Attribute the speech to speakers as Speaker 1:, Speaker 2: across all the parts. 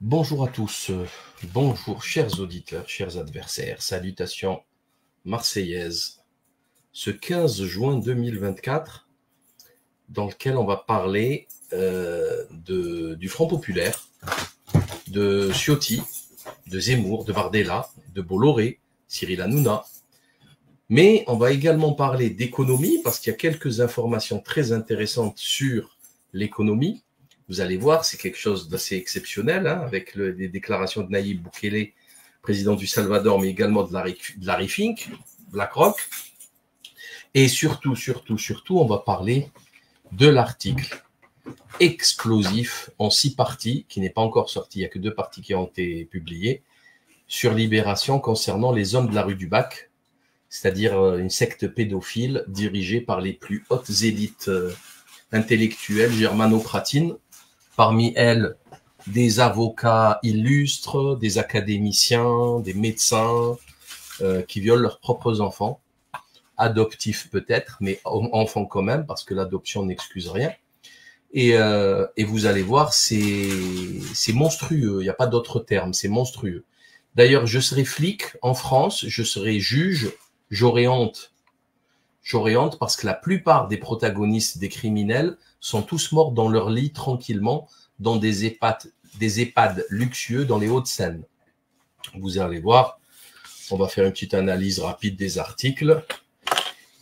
Speaker 1: Bonjour à tous, bonjour chers auditeurs, chers adversaires, salutations marseillaises. Ce 15 juin 2024, dans lequel on va parler euh, du Front Populaire, de Ciotti, de Zemmour, de Bardella, de Bolloré, Cyril Hanouna. Mais on va également parler d'économie parce qu'il y a quelques informations très intéressantes sur l'économie vous allez voir, c'est quelque chose d'assez exceptionnel, hein, avec les déclarations de Naïb Boukele, président du Salvador, mais également de Larry, Fink, BlackRock. Et surtout, surtout, surtout, on va parler de l'article explosif en six parties, qui n'est pas encore sorti, il n'y a que deux parties qui ont été publiées, sur Libération concernant les hommes de la rue du Bac, c'est-à-dire euh, une secte pédophile dirigée par les plus hautes élites euh, intellectuelles germano-pratines parmi elles des avocats illustres, des académiciens, des médecins euh, qui violent leurs propres enfants, adoptifs peut-être, mais enfants quand même, parce que l'adoption n'excuse rien. Et, euh, et, vous allez voir, c'est monstrueux, il n'y a pas d'autre terme, c'est monstrueux. D'ailleurs, je serai flic en France, je serai juge, j'aurai honte. J'aurai honte parce que la plupart des protagonistes des criminels sont tous morts dans leur lit tranquillement dans des EHPAD, des EHPAD luxueux dans les Hauts-de-Seine. Vous allez voir, on va faire une petite analyse rapide des articles.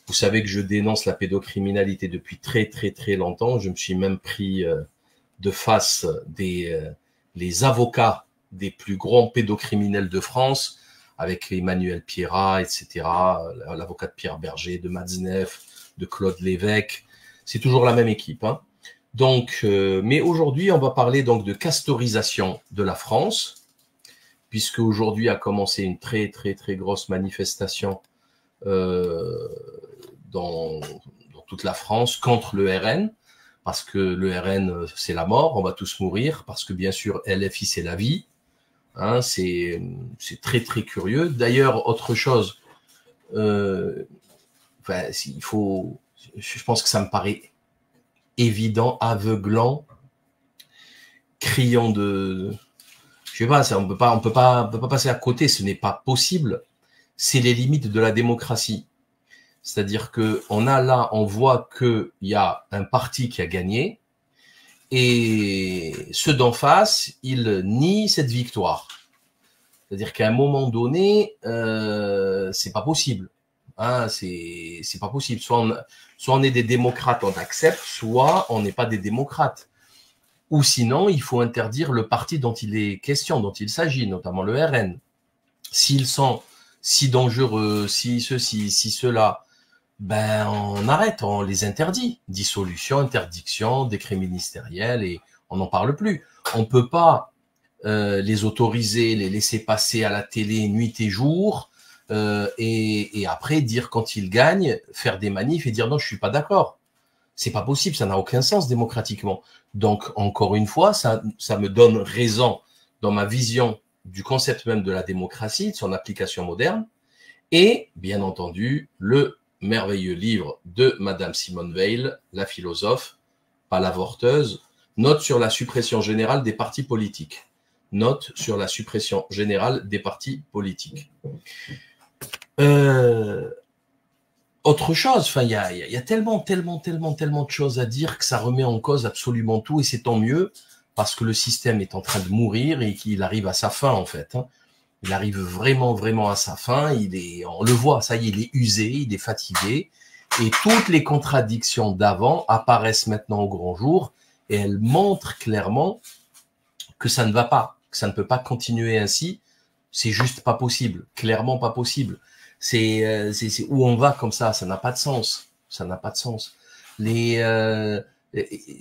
Speaker 1: Vous savez que je dénonce la pédocriminalité depuis très très très longtemps. Je me suis même pris euh, de face des euh, les avocats des plus grands pédocriminels de France, avec Emmanuel Pierrat, etc., l'avocat de Pierre Berger, de Matzneff, de Claude Lévesque. C'est toujours la même équipe. Hein. Donc, euh, mais aujourd'hui, on va parler donc de castorisation de la France, puisque aujourd'hui a commencé une très très très grosse manifestation euh, dans, dans, toute la France contre le RN, parce que le RN c'est la mort, on va tous mourir, parce que bien sûr LFI c'est la vie. Hein, c'est très très curieux. D'ailleurs, autre chose, euh, enfin, il faut, je pense que ça me paraît évident, aveuglant, criant de, je sais pas, on peut pas, on peut pas, on peut pas passer à côté. Ce n'est pas possible. C'est les limites de la démocratie. C'est-à-dire que on a là, on voit qu'il y a un parti qui a gagné et ceux d'en face, ils nient cette victoire. C'est-à-dire qu'à un moment donné, euh, c'est pas possible. Hein, c'est pas possible. Soit on, soit on est des démocrates, on accepte, soit on n'est pas des démocrates. Ou sinon, il faut interdire le parti dont il est question, dont il s'agit, notamment le RN. S'ils sont si dangereux, si ceci, si cela, ben on arrête, on les interdit. Dissolution, interdiction, décret ministériel et on n'en parle plus. On peut pas euh, les autoriser, les laisser passer à la télé nuit et jour, euh, et, et, après dire quand il gagne, faire des manifs et dire non, je suis pas d'accord. C'est pas possible, ça n'a aucun sens démocratiquement. Donc encore une fois, ça, ça me donne raison dans ma vision du concept même de la démocratie, de son application moderne, et bien entendu le merveilleux livre de Madame Simone Veil, la philosophe, pas l'avorteuse, note sur la suppression générale des partis politiques. Note sur la suppression générale des partis politiques. Euh, autre chose, il y a, y a, tellement, tellement, tellement, tellement de choses à dire que ça remet en cause absolument tout, et c'est tant mieux parce que le système est en train de mourir et qu'il arrive à sa fin en fait. Hein. Il arrive vraiment, vraiment à sa fin. Il est, on le voit, ça y est, il est usé, il est fatigué, et toutes les contradictions d'avant apparaissent maintenant au grand jour, et elles montrent clairement que ça ne va pas, que ça ne peut pas continuer ainsi. C'est juste pas possible, clairement pas possible. Euh, c'est c'est où on va comme ça, ça n'a pas de sens, ça n'a pas de sens. Les euh,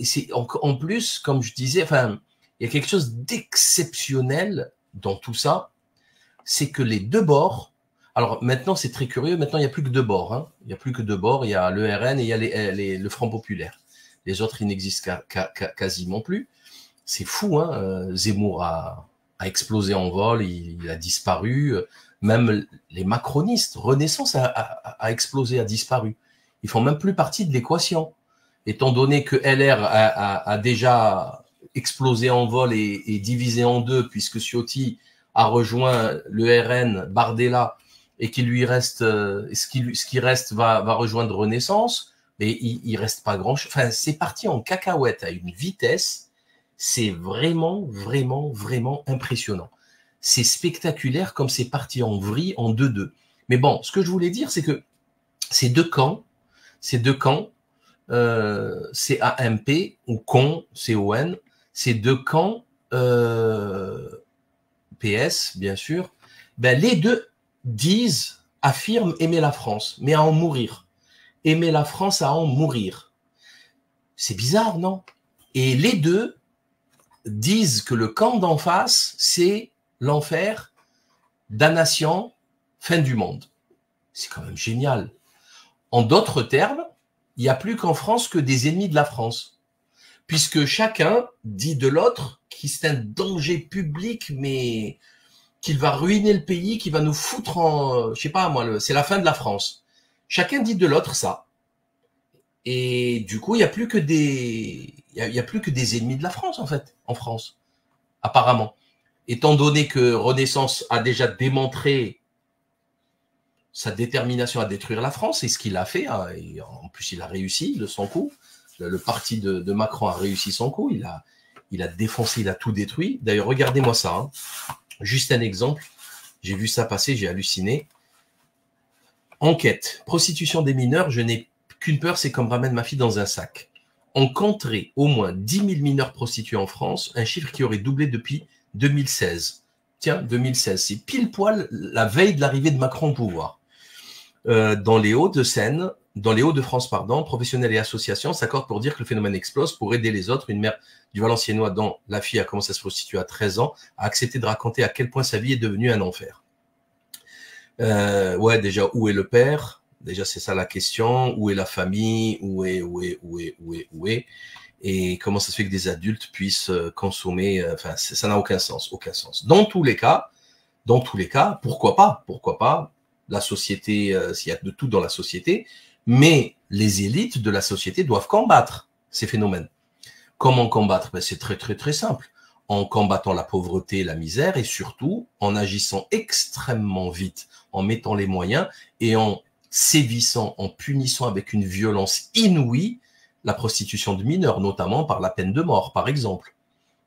Speaker 1: c'est en, en, plus, comme je disais, enfin, il y a quelque chose d'exceptionnel dans tout ça, c'est que les deux bords. Alors maintenant, c'est très curieux. Maintenant, il n'y a plus que deux bords. Hein. Il n'y a plus que deux bords. Il y a le RN et il y a les, le Front populaire. Les autres, ils n'existent quasiment plus. C'est fou. Hein. Euh, Zemmour a, explosé en vol. Il, a disparu même les macronistes, Renaissance a, explosé, a disparu. Ils font même plus partie de l'équation. Étant donné que LR a, a déjà explosé en vol et, divisé en deux, puisque Ciotti a rejoint le RN Bardella et qu'il lui reste, euh, ce qui, ce qui reste va, va rejoindre Renaissance, mais il, il reste pas grand chose. Enfin, c'est parti en cacahuète à une vitesse. C'est vraiment, vraiment, vraiment impressionnant. C'est spectaculaire comme c'est parti en vrille en 2-2. Mais bon, ce que je voulais dire, c'est que ces deux camps, ces deux camps, euh, CAMP ou CON, C-O-N, ces deux camps, euh, PS, bien sûr, ben les deux disent, affirment aimer la France, mais à en mourir. Aimer la France à en mourir. C'est bizarre, non? Et les deux disent que le camp d'en face, c'est l'enfer, damnation, fin du monde. C'est quand même génial. En d'autres termes, il n'y a plus qu'en France que des ennemis de la France. Puisque chacun dit de l'autre qu'il c'est un danger public, mais qu'il va ruiner le pays, qu'il va nous foutre en, je sais pas moi, c'est la fin de la France. Chacun dit de l'autre ça. Et du coup, il n'y a plus que des, il y a, plus que des ennemis de la France en fait, en France, apparemment. Étant donné que Renaissance a déjà démontré sa détermination à détruire la France, et ce qu'il a fait, hein, en plus il a réussi de son coup. Le, parti de, Macron a réussi son coup. Il a, il a défoncé, il a tout détruit. D'ailleurs, regardez-moi ça. Hein. Juste un exemple. J'ai vu ça passer, j'ai halluciné. Enquête. Prostitution des mineurs, je n'ai qu'une peur, c'est comme ramène ma fille dans un sac. On compterait au moins 10 000 mineurs prostitués en France, un chiffre qui aurait doublé depuis 2016. Tiens, 2016, c'est pile poil la veille de l'arrivée de Macron au pouvoir. Euh, dans les Hauts-de-Seine, dans les Hauts-de-France, pardon, professionnels et associations s'accordent pour dire que le phénomène explose pour aider les autres. Une mère du Valenciennois dont la fille a commencé à se prostituer à 13 ans a accepté de raconter à quel point sa vie est devenue un enfer. Euh, ouais, déjà, où est le père? Déjà, c'est ça la question. Où est la famille? Où est, où est, où est, où est, où est? Et comment ça se fait que des adultes puissent euh, consommer euh, Enfin, ça n'a aucun sens, aucun sens. Dans tous les cas, dans tous les cas, pourquoi pas? Pourquoi pas? La société, s'il y a de tout dans la société, mais les élites de la société doivent combattre ces phénomènes. Comment combattre? Ben, C'est très très très simple. En combattant la pauvreté, la misère et surtout en agissant extrêmement vite, en mettant les moyens et en sévissant, en punissant avec une violence inouïe la prostitution de mineurs, notamment par la peine de mort, par exemple.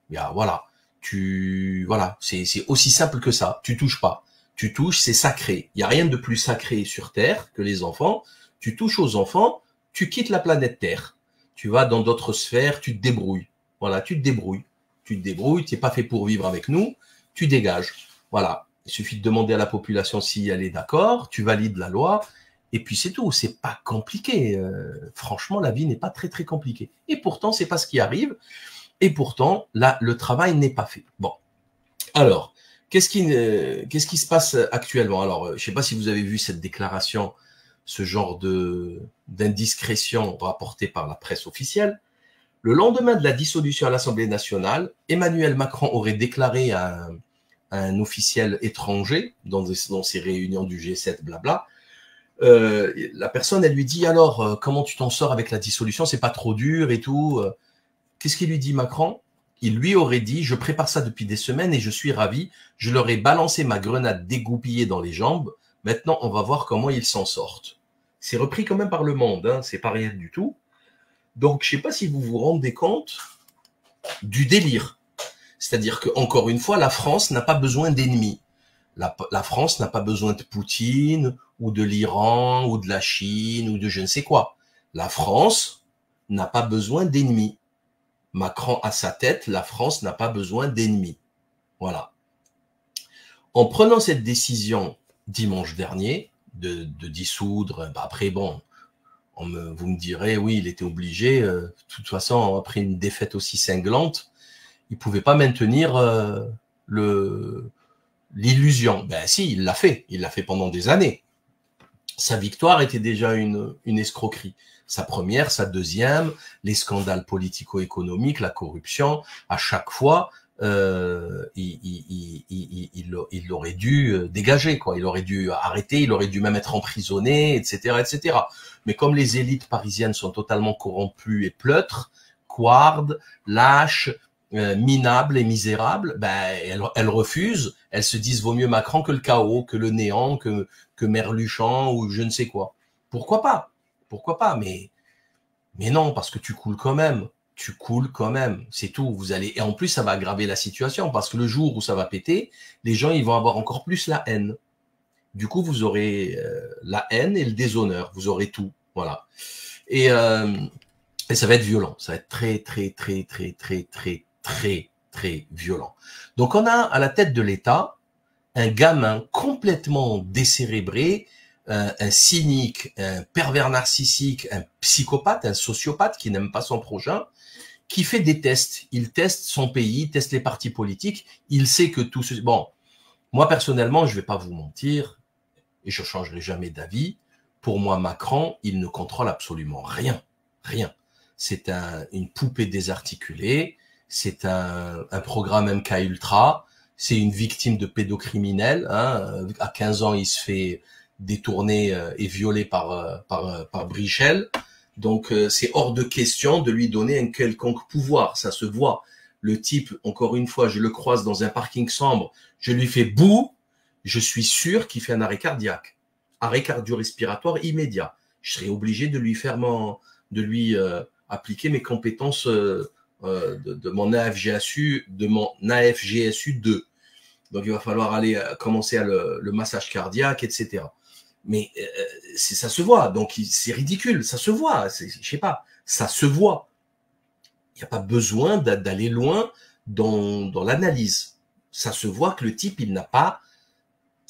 Speaker 1: Bien, voilà, tu voilà, c'est aussi simple que ça. Tu touches pas. Tu touches, c'est sacré. Il n'y a rien de plus sacré sur Terre que les enfants. Tu touches aux enfants, tu quittes la planète Terre. Tu vas dans d'autres sphères, tu te débrouilles. Voilà, tu te débrouilles. Tu te débrouilles, tu n'es pas fait pour vivre avec nous, tu dégages. Voilà. Il suffit de demander à la population si elle est d'accord, tu valides la loi, et puis c'est tout. C'est pas compliqué. Euh, franchement, la vie n'est pas très très compliquée. Et pourtant, c'est pas ce qui arrive. Et pourtant, là, le travail n'est pas fait. Bon. Alors, qu'est-ce qui, se passe actuellement? Alors, euh, je sais pas si vous avez vu cette déclaration, ce genre de d'indiscrétion rapportée par la presse officielle. Le lendemain de la dissolution à l'Assemblée nationale, Emmanuel Macron aurait déclaré à un, officiel étranger dans, dans ces réunions du G7, blabla, euh, la personne, elle lui dit alors, euh, comment tu t'en sors avec la dissolution? C'est pas trop dur et tout. Euh. Qu'est-ce qu'il lui dit Macron? Il lui aurait dit, je prépare ça depuis des semaines et je suis ravi. Je leur ai balancé ma grenade dégoupillée dans les jambes. Maintenant, on va voir comment ils s'en sortent. C'est repris quand même par le monde, hein, c'est pas rien du tout. Donc, je sais pas si vous vous rendez compte du délire. C'est-à-dire que encore une fois, la France n'a pas besoin d'ennemis. La, France n'a pas besoin de Poutine ou de l'Iran ou de la Chine ou de je ne sais quoi. La France n'a pas besoin d'ennemis. Macron à sa tête, la France n'a pas besoin d'ennemis. Voilà. En prenant cette décision dimanche dernier de, dissoudre, bah après bon, vous me direz oui, il était obligé. Euh, de toute façon, après une défaite aussi cinglante, il pouvait pas maintenir euh, l'illusion. Ben si, il l'a fait. Il l'a fait pendant des années. Sa victoire était déjà une, une escroquerie. Sa première, sa deuxième, les scandales politico-économiques, la corruption, à chaque fois, euh, il, il, il, il, aurait dû euh, dégager, quoi. Il aurait dû arrêter, il aurait dû même être emprisonné, etc., etc. Mais comme les élites parisiennes sont totalement corrompues et pleutres, couardes, lâches, euh, minables et misérables, ben, elles, refusent. Elles se disent vaut mieux Macron que le chaos, que le néant, que, que Merluchan ou je ne sais quoi. Pourquoi pas? Pourquoi pas? Mais mais non, parce que tu coules quand même. Tu coules quand même. C'est tout. Vous allez et en plus ça va aggraver la situation parce que le jour où ça va péter, les gens ils vont avoir encore plus la haine. Du coup, vous aurez euh, la haine et le déshonneur. Vous aurez tout. Voilà. Et, euh, et ça va être violent. Ça va être très, très, très, très, très, très, très, très violent. Donc, on a à la tête de l'État un gamin complètement décérébré, un, un, cynique, un pervers narcissique, un psychopathe, un sociopathe qui n'aime pas son prochain, qui fait des tests. Il teste son pays, teste les partis politiques. Il sait que tout ce... Bon, moi personnellement, je vais pas vous mentir, et je changerai jamais d'avis. Pour moi, Macron, il ne contrôle absolument rien, rien. C'est un, une poupée désarticulée, c'est un, programme MK Ultra, c'est une victime de pédocriminel. Hein. À 15 ans, il se fait détourner euh, et violer par, euh, par, euh, par Brichel. Donc, c'est hors de question de lui donner un quelconque pouvoir. Ça se voit. Le type, encore une fois, je le croise dans un parking sombre, je lui fais boue, je suis sûr qu'il fait un arrêt cardiaque, arrêt cardio-respiratoire immédiat. Je serai obligé de lui faire de lui euh, appliquer mes compétences euh, euh, de, de, mon AFGSU, de mon AFGSU 2. Donc il va falloir aller commencer à le, le, massage cardiaque, etc. Mais c'est ça se voit, donc c'est ridicule, ça se voit, je sais pas, ça se voit. Il n'y a pas besoin d'aller loin dans, dans l'analyse. Ça se voit que le type, il n'a pas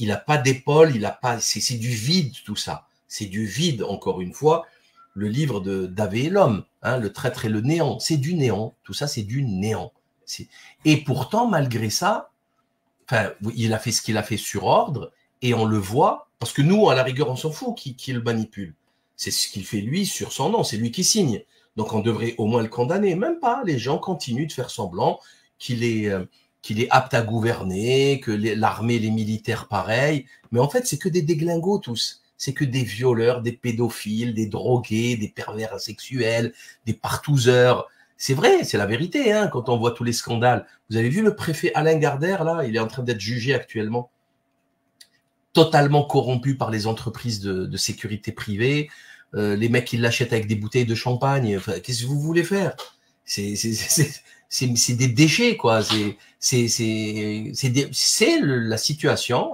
Speaker 1: il n'a pas d'épaule, il a pas, c'est du vide tout ça. C'est du vide, encore une fois. Le livre de Davé et l'homme, hein, le traître et le néant, c'est du néant. Tout ça, c'est du néant. Et pourtant, malgré ça, il a fait ce qu'il a fait sur ordre, et on le voit, parce que nous, à la rigueur, on s'en fout qui, le manipule. C'est ce qu'il fait lui sur son nom, c'est lui qui signe. Donc on devrait au moins le condamner. Même pas, les gens continuent de faire semblant qu'il est, euh, apte à gouverner, que l'armée, les militaires, pareil. Mais en fait, c'est que des déglingos tous. C'est que des violeurs, des pédophiles, des drogués, des pervers sexuels, des partouzeurs. C'est vrai, c'est la vérité, hein, quand on voit tous les scandales. Vous avez vu le préfet Alain Gardère, là, il est en train d'être jugé actuellement. Totalement corrompu par les entreprises de, de sécurité privée. Euh, les mecs, ils l'achètent avec des bouteilles de champagne. Enfin, Qu'est-ce que vous voulez faire? C'est des déchets, quoi. C'est la situation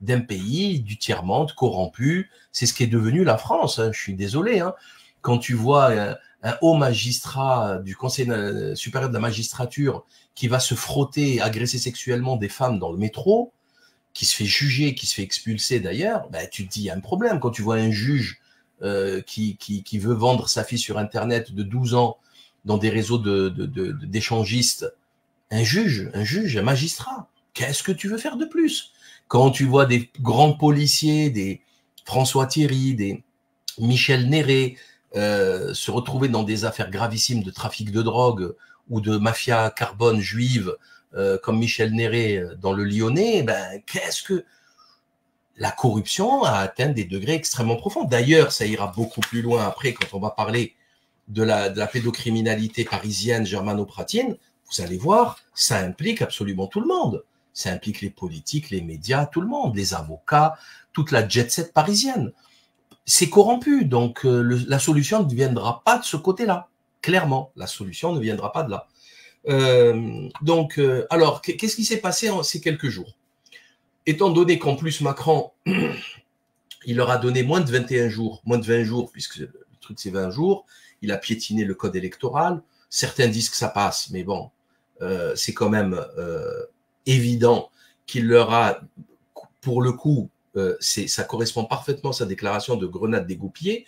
Speaker 1: d'un pays du tiers-monde corrompu. C'est ce qui est devenu la France. Hein. Je suis désolé. Hein. Quand tu vois un, un, haut magistrat du Conseil supérieur de la magistrature qui va se frotter, agresser sexuellement des femmes dans le métro, qui se fait juger, qui se fait expulser d'ailleurs, ben, tu te dis, il y a un problème. Quand tu vois un juge euh, qui veut vendre sa fille sur Internet de 12 ans dans des réseaux d'échangistes, de, de, un juge, un juge, un magistrat. Qu'est-ce que tu veux faire de plus? Quand tu vois des grands policiers, des François Thierry, des Michel Néré euh, se retrouver dans des affaires gravissimes de trafic de drogue ou de mafia carbone juive, euh, comme Michel Néré euh, dans le Lyonnais, ben qu'est-ce que la corruption a atteint des degrés extrêmement profonds. D'ailleurs, ça ira beaucoup plus loin après quand on va parler de la, pédocriminalité parisienne germano-pratine, vous allez voir, ça implique absolument tout le monde. Ça implique les politiques, les médias, tout le monde, les avocats, toute la jet set parisienne. C'est corrompu, donc euh, la solution ne viendra pas de ce côté-là. Clairement, la solution ne viendra pas de là. Euh, donc, euh, alors, qu'est-ce qui s'est passé en ces quelques jours? Étant donné qu'en plus Macron, il leur a donné moins de 21 jours, moins de 20 jours, puisque le truc c'est 20 jours, il a piétiné le code électoral. Certains disent que ça passe, mais bon, euh, c'est quand même évident qu'il leur a, pour le coup, ça correspond parfaitement à sa déclaration de grenade dégoupillée,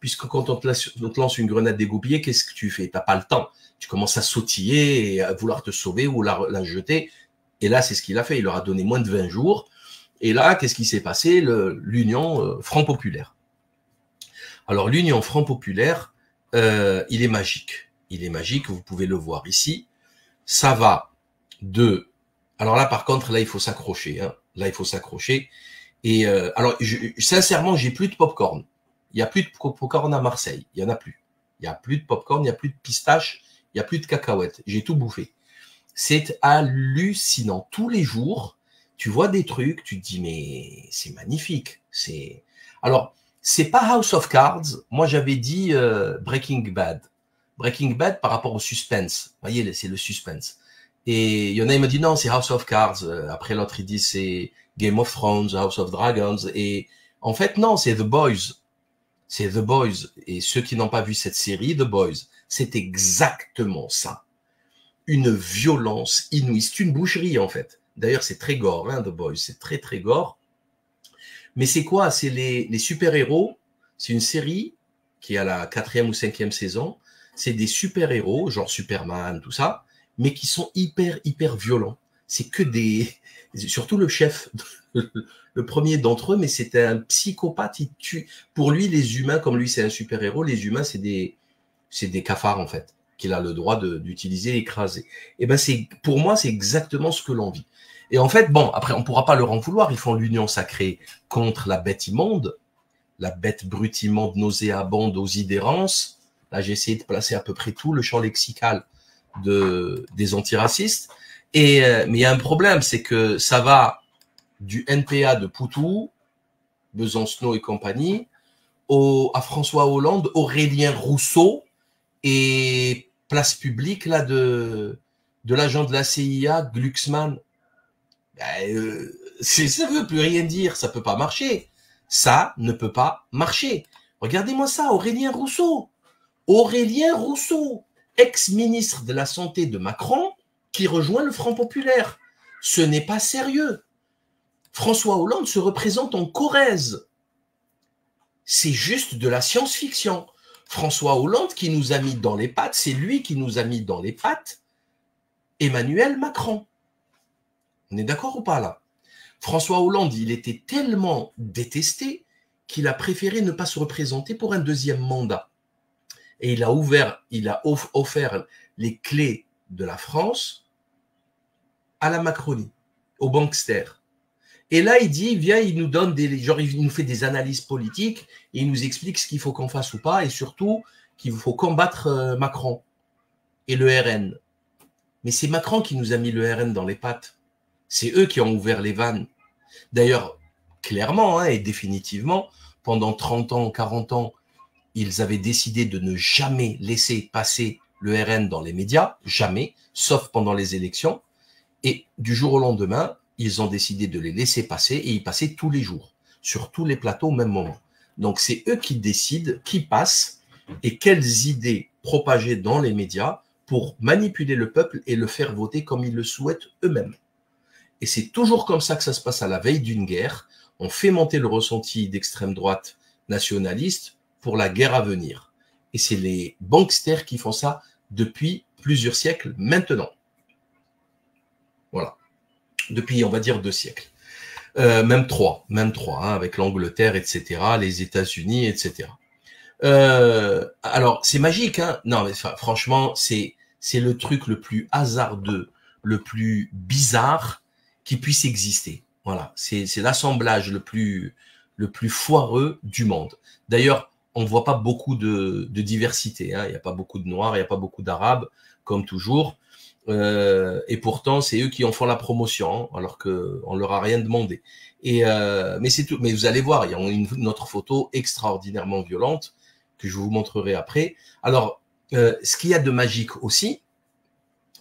Speaker 1: puisque quand on te, lance, une grenade dégoupillée, qu'est-ce que tu fais? T'as pas le temps. Tu commences à sautiller et à vouloir te sauver ou la, la jeter. Et là, c'est ce qu'il a fait. Il leur a donné moins de 20 jours. Et là, qu'est-ce qui s'est passé? L'Union euh, Front Populaire. Alors, l'Union Front Populaire, euh, il est magique. Il est magique, vous pouvez le voir ici. Ça va de... Alors là, par contre, là, il faut s'accrocher. Hein. Là, il faut s'accrocher. Et euh, alors, je, sincèrement, j'ai plus de popcorn. Il y a plus de popcorn à Marseille. Il y en a plus. Il y a plus de popcorn, il y a plus de pistache, il y a plus de cacahuètes. J'ai tout bouffé. C'est hallucinant. Tous les jours, tu vois des trucs, tu te dis, mais c'est magnifique. C'est Alors, c'est pas House of Cards. Moi, j'avais dit euh, Breaking Bad. Breaking Bad par rapport au suspense. Vous voyez, c'est le suspense. Et il y en a, il me dit non, c'est House of Cards. Euh, après l'autre, il dit c'est Game of Thrones, House of Dragons. Et en fait, non, c'est The Boys. C'est The Boys. Et ceux qui n'ont pas vu cette série, The Boys, c'est exactement ça. Une violence inouïe. C'est une boucherie, en fait. D'ailleurs, c'est très gore, hein, The Boys. C'est très, très gore. Mais c'est quoi? C'est les, super-héros. C'est une série qui est à la quatrième ou cinquième saison. C'est des super-héros, genre Superman, tout ça, mais qui sont hyper, hyper violents. C'est que des... Surtout le chef, le premier d'entre eux, mais c'était un psychopathe. Il tue. Pour lui, les humains, comme lui, c'est un super-héros, les humains, c'est des, c'est des cafards, en fait, qu'il a le droit d'utiliser, écraser. Et ben, c'est, pour moi, c'est exactement ce que l'on vit. Et en fait, bon, après, on pourra pas leur en vouloir. Ils font l'union sacrée contre la bête immonde, la bête brute immonde, nauséabonde aux idérances. Là, j'ai essayé de placer à peu près tout le champ lexical de, des antiracistes. Et, euh, mais il y a un problème, c'est que ça va du NPA de Poutou, Besancenot et compagnie, au, à François Hollande, Aurélien Rousseau et place publique là de, l'agent de la CIA, Glucksmann. Ben, euh, ça veut plus rien dire, ça peut pas marcher. Ça ne peut pas marcher. Regardez-moi ça, Aurélien Rousseau. Aurélien Rousseau, ex-ministre de la Santé de Macron, qui rejoint le Front Populaire. Ce n'est pas sérieux. François Hollande se représente en Corrèze. C'est juste de la science-fiction. François Hollande qui nous a mis dans les pattes, c'est lui qui nous a mis dans les pattes Emmanuel Macron. On est d'accord ou pas là? François Hollande, il était tellement détesté qu'il a préféré ne pas se représenter pour un deuxième mandat. Et il a ouvert, il a offert les clés de la France à la Macronie, au bankster. Et là, il dit, viens, il nous donne des, genre, il nous fait des analyses politiques et il nous explique ce qu'il faut qu'on fasse ou pas et surtout qu'il faut combattre euh, Macron et le RN. Mais c'est Macron qui nous a mis le RN dans les pattes. C'est eux qui ont ouvert les vannes. D'ailleurs, clairement hein, et définitivement, pendant 30 ans, 40 ans, ils avaient décidé de ne jamais laisser passer le RN dans les médias, jamais, sauf pendant les élections. Et du jour au lendemain, ils ont décidé de les laisser passer et y passer tous les jours, sur tous les plateaux au même moment. Donc c'est eux qui décident qui passe et quelles idées propager dans les médias pour manipuler le peuple et le faire voter comme ils le souhaitent eux-mêmes. Et c'est toujours comme ça que ça se passe à la veille d'une guerre. On fait monter le ressenti d'extrême droite nationaliste pour la guerre à venir. Et c'est les banksters qui font ça depuis plusieurs siècles maintenant. Voilà depuis, on va dire, deux siècles. Euh, même trois, même trois, hein, avec l'Angleterre, etc., les États-Unis, etc. Euh, alors, c'est magique, hein Non, mais franchement, c'est c'est le truc le plus hasardeux, le plus bizarre qui puisse exister. Voilà, c'est l'assemblage le plus le plus foireux du monde. D'ailleurs, on ne voit pas beaucoup de, de diversité. Hein. Il n'y a pas beaucoup de noirs, il n'y a pas beaucoup d'arabes, comme toujours. Euh, et pourtant, c'est eux qui en font la promotion, hein, alors qu'on leur a rien demandé. Et euh, mais c'est tout. Mais vous allez voir, il y a une, autre photo extraordinairement violente que je vous montrerai après. Alors, euh, ce qu'il y a de magique aussi,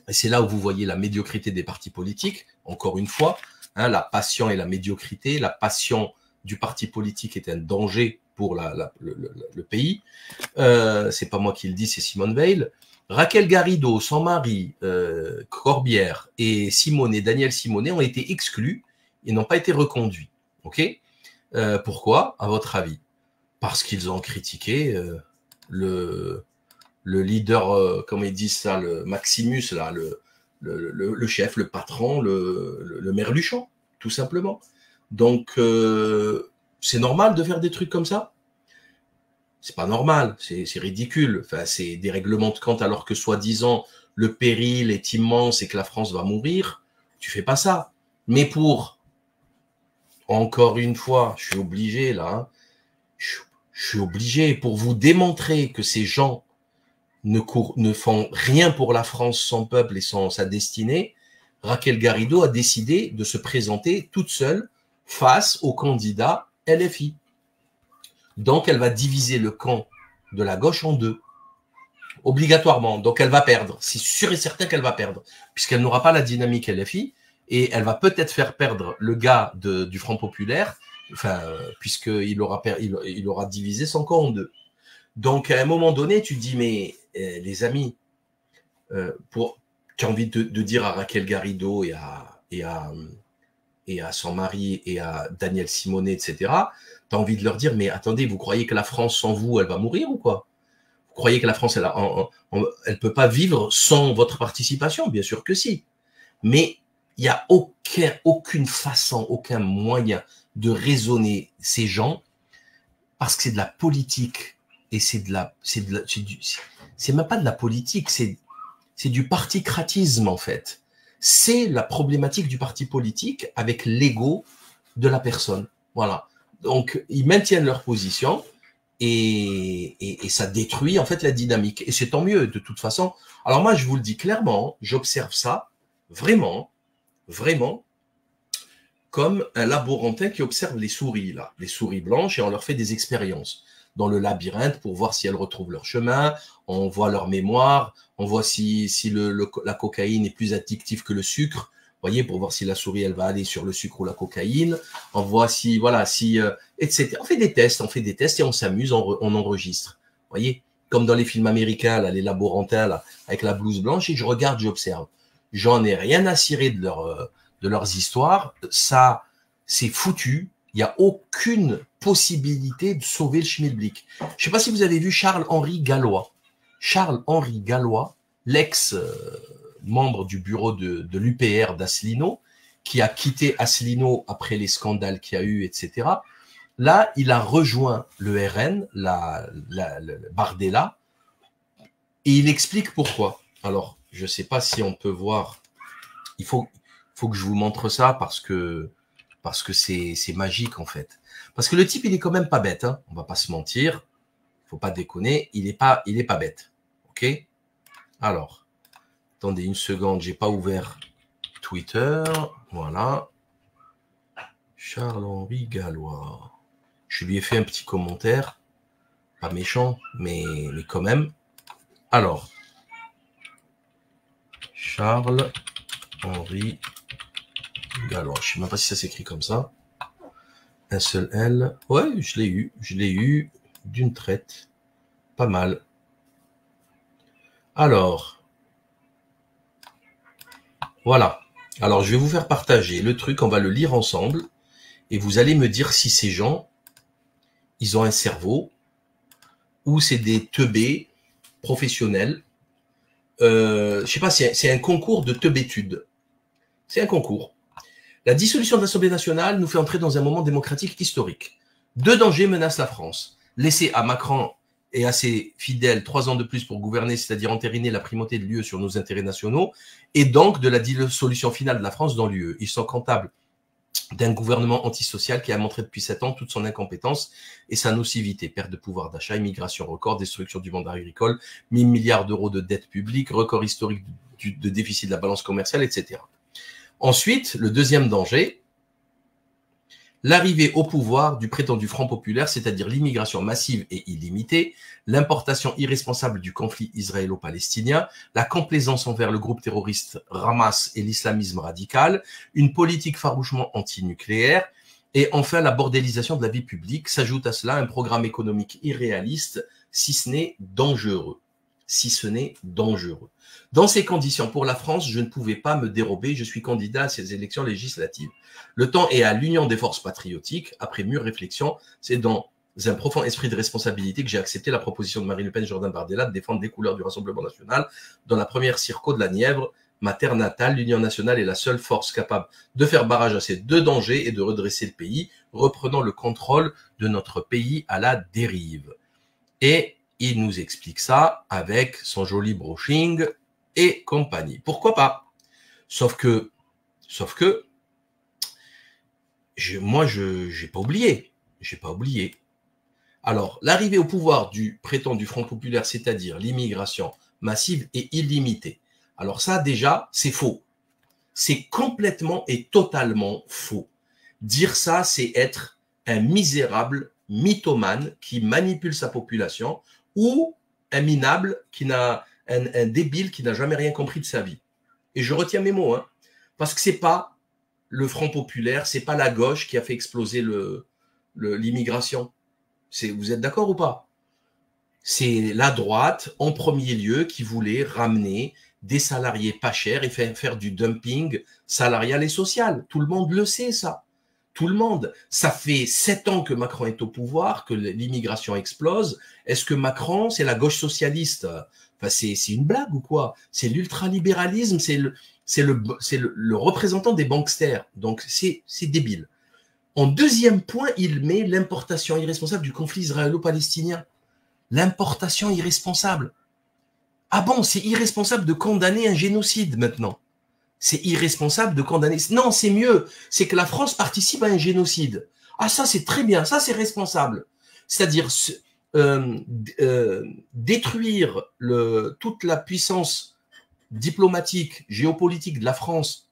Speaker 1: et c'est là où vous voyez la médiocrité des partis politiques. Encore une fois, hein, la passion et la médiocrité. La passion du parti politique est un danger pour le, pays. Euh, c'est pas moi qui le dis, c'est Simone Veil. Raquel Garrido, son mari, euh, Corbière et Simone et Daniel Simonet ont été exclus et n'ont pas été reconduits. Ok? Euh, Pourquoi, à votre avis? Parce qu'ils ont critiqué euh, le, le leader, comment ils disent ça, le Maximus, là, le, chef, le patron, le, le, merluchon, tout simplement. Donc, c'est normal de faire des trucs comme ça? C'est pas normal, c'est ridicule. Enfin, c'est des règlements de compte alors que soi-disant le péril est immense et que la France va mourir. Tu fais pas ça. Mais pour, encore une fois, je suis obligé là, hein, je, suis obligé pour vous démontrer que ces gens ne, font rien pour la France, son peuple et son, sa destinée, Raquel Garrido a décidé de se présenter toute seule face au candidat LFI. Donc, elle va diviser le camp de la gauche en deux, obligatoirement. Donc, elle va perdre. C'est sûr et certain qu'elle va perdre, puisqu'elle n'aura pas la dynamique LFI, et elle va peut-être faire perdre le gars du Front Populaire, puisqu'il aura, divisé son camp en deux. Donc, à un moment donné, tu dis, mais eh, les amis, euh, pour, tu as envie de, dire à Raquel Garrido et à son mari et à Daniel Simonet, etc., tu envie de leur dire, mais attendez, vous croyez que la France sans vous, elle va mourir ou quoi? Vous croyez que la France, elle ne peut pas vivre sans votre participation? Bien sûr que si. Mais il n'y a aucun, aucune façon, aucun moyen de raisonner ces gens parce que c'est de la politique et c'est de la, c'est de c'est même pas de la politique, c'est, c'est du particratisme en fait. C'est la problématique du parti politique avec l'ego de la personne. Voilà. Donc, ils maintiennent leur position et, ça détruit en fait la dynamique. Et c'est tant mieux de toute façon. Alors moi, je vous le dis clairement, j'observe ça vraiment, vraiment comme un laborantin qui observe les souris là, les souris blanches et on leur fait des expériences dans le labyrinthe pour voir si elles retrouvent leur chemin, on voit leur mémoire, on voit si, la cocaïne est plus addictive que le sucre, voyez, pour voir si la souris, elle va aller sur le sucre ou la cocaïne. On voit si, voilà, si, euh, etc. On fait des tests, on fait des tests et on s'amuse, on, enregistre. voyez, comme dans les films américains, là, les laborantins, avec la blouse blanche, et je regarde, j'observe. J'en ai rien à cirer de, euh, de leurs histoires. Ça, c'est foutu. Il n'y a aucune possibilité de sauver le schmilblick. Je ne sais pas si vous avez vu Charles-Henri Gallois. Charles-Henri Gallois, l'ex- euh, membre du bureau de, l'UPR d'Aslino, qui a quitté Asselineau après les scandales qu'il y a eu, etc. Là, il a rejoint le RN, la, la, Bardella, et il explique pourquoi. Alors, je ne sais pas si on peut voir. Il faut, faut que je vous montre ça parce que parce que c'est magique en fait. Parce que le type, il est quand même pas bête. Hein. On va pas se mentir. Faut pas déconner. Il est pas, il est pas bête. Ok? Alors, Attendez une seconde, j'ai pas ouvert Twitter. Voilà. Charles-Henri Gallois. Je lui ai fait un petit commentaire. Pas méchant, mais, mais quand même. Alors. Charles-Henri Gallois. Je sais même pas si ça s'écrit comme ça. Un seul L. Ouais, je l'ai eu. Je l'ai eu d'une traite. Pas mal. Alors. Voilà. Alors, je vais vous faire partager le truc, on va le lire ensemble, et vous allez me dire si ces gens, ils ont un cerveau, ou c'est des teubés professionnels. Euh, je sais pas, c'est un concours de teubétude. C'est un concours. La dissolution de l'Assemblée nationale nous fait entrer dans un moment démocratique historique. Deux dangers menacent la France. Laisser à Macron et assez fidèle trois ans de plus pour gouverner, c'est-à-dire entériner la primauté de l'UE sur nos intérêts nationaux, et donc de la solution finale de la France dans l'UE. Ils sont comptables d'un gouvernement antisocial qui a montré depuis sept ans toute son incompétence et sa nocivité. Perte de pouvoir d'achat, immigration record, destruction du monde agricole, 1000 milliards d'euros de dette publique, record historique de déficit de la balance commerciale, etc. Ensuite, le deuxième danger, l'arrivée au pouvoir du prétendu Front populaire, c'est-à-dire l'immigration massive et illimitée, l'importation irresponsable du conflit israélo-palestinien, la complaisance envers le groupe terroriste Hamas et l'islamisme radical, une politique farouchement antinucléaire, et enfin la bordélisation de la vie publique. S'ajoute à cela un programme économique irréaliste, si ce n'est dangereux. Si ce n'est dangereux. Dans ces conditions, pour la France, je ne pouvais pas me dérober. Je suis candidat à ces élections législatives. Le temps est à l'union des forces patriotiques. Après mûre réflexion, c'est dans un profond esprit de responsabilité que j'ai accepté la proposition de Marine Le Pen Jordan Bardella de défendre les couleurs du Rassemblement national dans la première circo de la Nièvre, ma terre natale. L'Union nationale est la seule force capable de faire barrage à ces deux dangers et de redresser le pays, reprenant le contrôle de notre pays à la dérive. Et il nous explique ça avec son joli brushing et compagnie. Pourquoi pas? Sauf que, sauf que, moi, je n'ai pas oublié. J'ai pas oublié. Alors, l'arrivée au pouvoir du prétendu Front populaire, c'est-à-dire l'immigration massive et illimitée. Alors ça, déjà, c'est faux. C'est complètement et totalement faux. Dire ça, c'est être un misérable mythomane qui manipule sa population ou un minable qui n'a un, débile qui n'a jamais rien compris de sa vie. Et je retiens mes mots, hein, parce que c'est pas le Front populaire, c'est pas la gauche qui a fait exploser l'immigration. Vous êtes d'accord ou pas? C'est la droite en premier lieu qui voulait ramener des salariés pas chers et faire, faire du dumping salarial et social. Tout le monde le sait ça tout le monde. Ça fait sept ans que Macron est au pouvoir, que l'immigration explose. Est-ce que Macron, c'est la gauche socialiste? Enfin, c'est une blague ou quoi? C'est l'ultralibéralisme, c'est le, le, le, représentant des banksters. Donc, c'est débile. En deuxième point, il met l'importation irresponsable du conflit israélo-palestinien. L'importation irresponsable. Ah bon, c'est irresponsable de condamner un génocide maintenant. C'est irresponsable de condamner. Non, c'est mieux. C'est que la France participe à un génocide. Ah, ça, c'est très bien. Ça, c'est responsable. C'est-à-dire euh, euh, détruire toute la puissance diplomatique, géopolitique de la France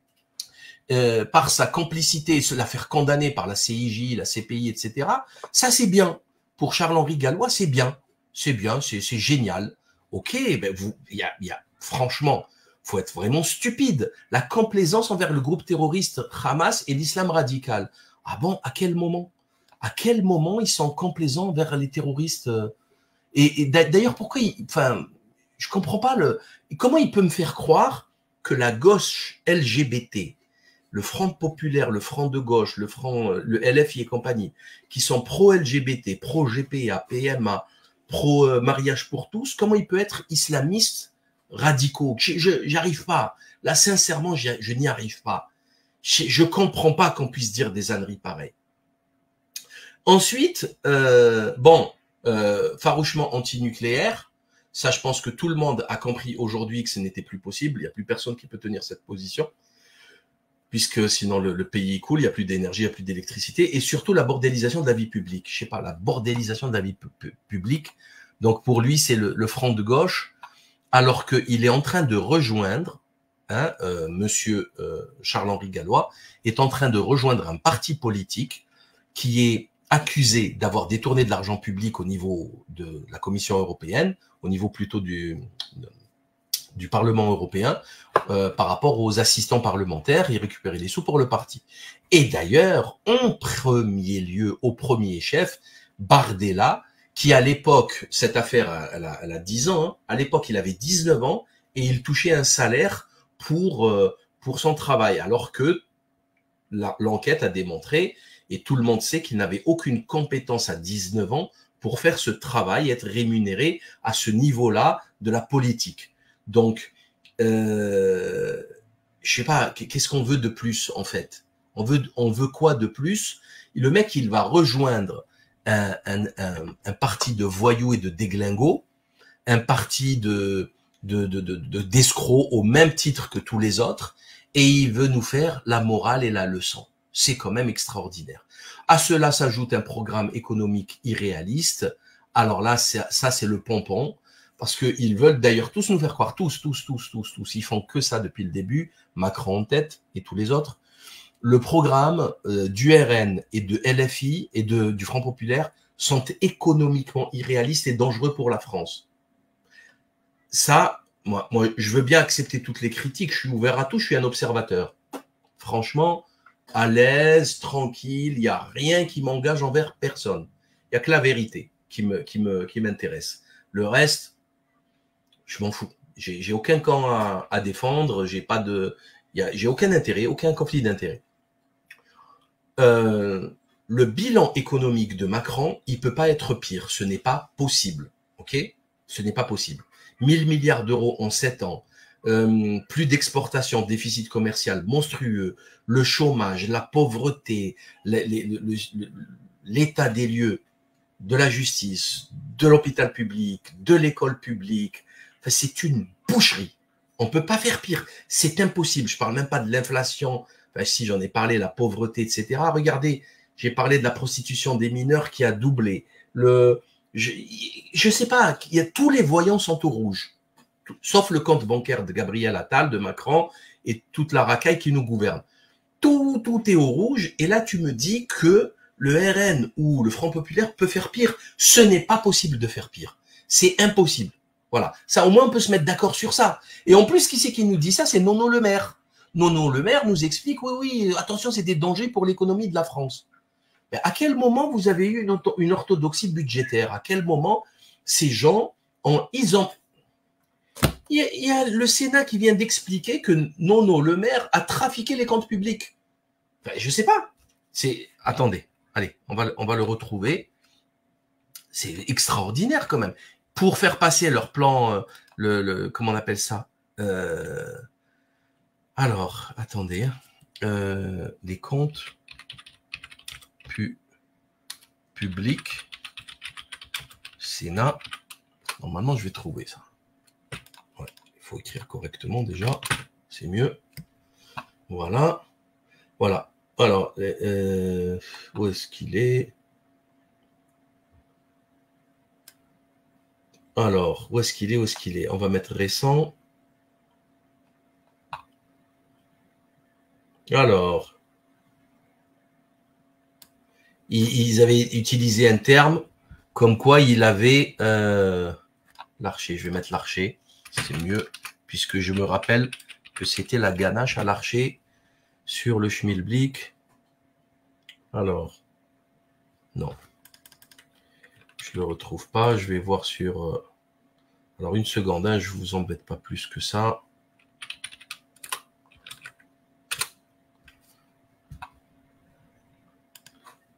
Speaker 1: euh, par sa complicité, se la faire condamner par la CIJ, la CPI, etc. Ça, c'est bien. Pour Charles-Henri Gallois, c'est bien. C'est bien, c'est génial. Ok, ben vous, y a, franchement, faut être vraiment stupide. La complaisance envers le groupe terroriste Hamas et l'islam radical. Ah bon, à quel moment? À quel moment ils sont complaisants envers les terroristes euh? Et, d'ailleurs, pourquoi Enfin, je comprends pas le. Comment il peut me faire croire que la gauche LGBT, le Front populaire, le Front de gauche, le Front, euh, le LFI et compagnie, qui sont pro-LGBT, pro-GPA, PMA, pro-mariage pour tous, comment il peut être islamiste radicaux. Je j'arrive pas. Là, sincèrement, je n'y arrive pas. Je, ne comprends pas qu'on puisse dire des âneries pareilles. Ensuite, euh, bon, euh, farouchement antinucléaire. Ça, je pense que tout le monde a compris aujourd'hui que ce n'était plus possible. Il n'y a plus personne qui peut tenir cette position, puisque sinon le, pays coule, il n'y a plus d'énergie, il n'y a plus d'électricité, et surtout la bordélisation de la vie publique. Je sais pas, la bordélisation de la vie publique. Donc pour lui, c'est le front de gauche alors qu'il est en train de rejoindre, hein, euh, Monsieur euh, Charles-Henri Gallois est en train de rejoindre un parti politique qui est accusé d'avoir détourné de l'argent public au niveau de la Commission européenne, au niveau plutôt du, Parlement européen, euh, par rapport aux assistants parlementaires et récupérer les sous pour le parti. Et d'ailleurs, en premier lieu, au premier chef, Bardella, qui à l'époque, cette affaire, elle a, elle a 10 ans, hein. à l'époque il avait 19 ans et il touchait un salaire pour, euh, pour son travail, alors que l'enquête a démontré, et tout le monde sait qu'il n'avait aucune compétence à 19 ans pour faire ce travail, être rémunéré à ce niveau-là de la politique. Donc, euh, je sais pas, qu'est-ce qu'on veut de plus en fait? On veut, on veut quoi de plus? Le mec, il va rejoindre un, un, un, parti de voyous et de déglingos, un parti de de, de, de, d'escrocs au même titre que tous les autres, et il veut nous faire la morale et la leçon. C'est quand même extraordinaire. À cela s'ajoute un programme économique irréaliste. Alors là, ça, c'est le pompon, parce qu'ils veulent d'ailleurs tous nous faire croire, tous, tous, tous, tous, tous, ils font que ça depuis le début, Macron en tête et tous les autres, le programme euh, du RN et de LFI et de, du Front Populaire sont économiquement irréalistes et dangereux pour la France. Ça, moi, moi, je veux bien accepter toutes les critiques, je suis ouvert à tout, je suis un observateur. Franchement, à l'aise, tranquille, il n'y a rien qui m'engage envers personne. Il n'y a que la vérité qui me, qui me, qui m'intéresse. Le reste, je m'en fous. J'ai, aucun camp à, à défendre, j'ai pas de, j'ai aucun intérêt, aucun conflit d'intérêt. Euh, le bilan économique de Macron, il peut pas être pire. Ce n'est pas possible. OK? Ce n'est pas possible. 1000 milliards d'euros en 7 ans, euh, plus d'exportation, déficit commercial monstrueux, le chômage, la pauvreté, l'état des lieux de la justice, de l'hôpital public, de l'école publique. C'est une boucherie. On peut pas faire pire. C'est impossible. Je parle même pas de l'inflation, si j'en ai parlé, la pauvreté, etc. Regardez, j'ai parlé de la prostitution des mineurs qui a doublé, Le, je ne sais pas, tous les voyants sont au rouge, sauf le compte bancaire de Gabriel Attal, de Macron et toute la racaille qui nous gouverne. Tout, tout est au rouge. Et là, tu me dis que le RN ou le Front Populaire peut faire pire. Ce n'est pas possible de faire pire. C'est impossible. Voilà. Ça, au moins, on peut se mettre d'accord sur ça. Et en plus, qui c'est qui nous dit ça? C'est Nono Le Maire. Nono Le Maire nous explique, oui, oui, attention, c'est des dangers pour l'économie de la France. Mais à quel moment vous avez eu une, orthodoxie budgétaire? À quel moment ces gens ont... Ils ont il y, a, le Sénat qui vient d'expliquer que Nono Le Maire a trafiqué les comptes publics. Je je sais pas. C'est attendez, allez, on va on va le retrouver. C'est extraordinaire quand même pour faire passer leur plan, euh, le, comment on appelle ça euh, Alors, attendez, hein. euh, les comptes pu, publics, Sénat. Normalement, je vais trouver ça. il faut écrire correctement déjà, c'est mieux. Voilà, voilà. Alors, où est-ce qu'il est? Alors, où est-ce qu'il est? Où est-ce qu'il est? On va mettre récent. Alors, ils, avaient utilisé un terme comme quoi il avait euh, l'archer. Je vais mettre l'archer, c'est mieux, puisque je me rappelle que c'était la ganache à l'archer sur le schmilblick. Alors, non le retrouve pas. Je vais voir sur... Euh, alors une seconde, hein, je vous embête pas plus que ça.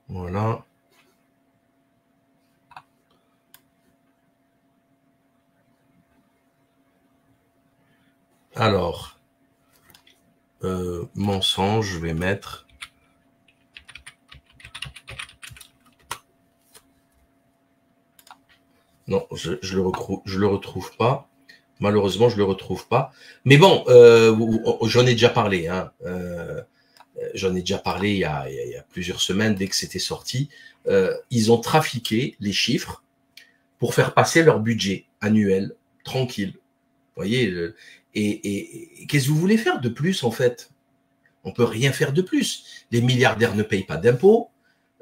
Speaker 1: Voilà. Alors, euh, mensonge, je vais mettre Non, je, je le retrouve, le retrouve pas. Malheureusement, je le retrouve pas. Mais bon, euh, j'en ai déjà parlé. Hein. Euh, j'en ai déjà parlé il y, a, plusieurs semaines dès que c'était sorti. Euh, ils ont trafiqué les chiffres pour faire passer leur budget annuel tranquille. Vous voyez et qu'est-ce que vous voulez faire de plus en fait? On peut rien faire de plus. Les milliardaires ne payent pas d'impôts.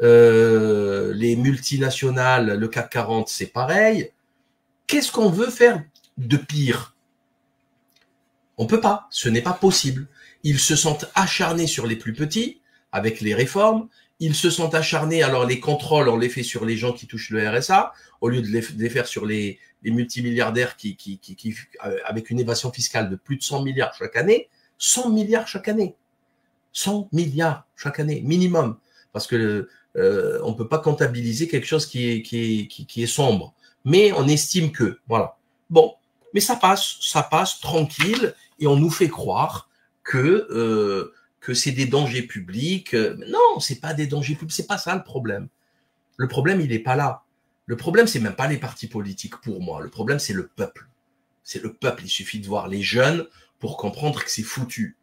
Speaker 1: Euh, les multinationales, le CAC 40, c'est pareil. Qu'est-ce qu'on veut faire de pire? On peut pas, ce n'est pas possible. Ils se sentent acharnés sur les plus petits avec les réformes. Ils se sont acharnés, alors les contrôles, on les fait sur les gens qui touchent le RSA, au lieu de les, faire sur les, multimilliardaires qui, euh, avec une évasion fiscale de plus de 100 milliards chaque année. 100 milliards chaque année. 100 milliards chaque année, minimum. Parce que euh, on ne peut pas comptabiliser quelque chose qui, est sombre. Mais on estime que, voilà. Bon, mais ça passe, ça passe tranquille et on nous fait croire que, euh, que c'est des dangers publics. Non, c'est pas des dangers publics, c'est pas ça le problème. Le problème, il n'est pas là. Le problème, c'est même pas les partis politiques pour moi. Le problème, c'est le peuple. C'est le peuple. Il suffit de voir les jeunes pour comprendre que c'est foutu.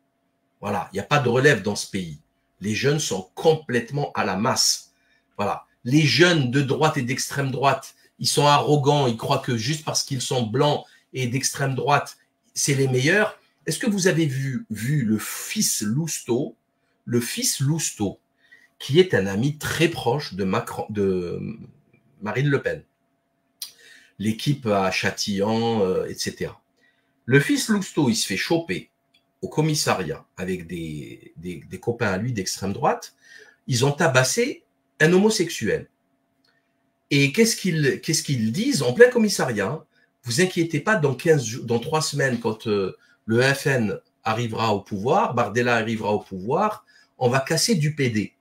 Speaker 1: Voilà, il n'y a pas de relève dans ce pays les jeunes sont complètement à la masse. Voilà. Les jeunes de droite et d'extrême droite, ils sont arrogants, ils croient que juste parce qu'ils sont blancs et d'extrême droite, c'est les meilleurs. Est-ce que vous avez vu, le fils Lousteau, le fils Lousteau, qui est un ami très proche de, Marine Le Pen, l'équipe à Châtillon, euh, etc. Le fils Lousteau, il se fait choper au commissariat avec des, copains à lui d'extrême droite, ils ont tabassé un homosexuel. Et qu'est-ce qu'ils disent en plein commissariat? Vous inquiétez pas, dans 15 dans trois semaines, quand euh, le FN arrivera au pouvoir, Bardella arrivera au pouvoir, on va casser du PD.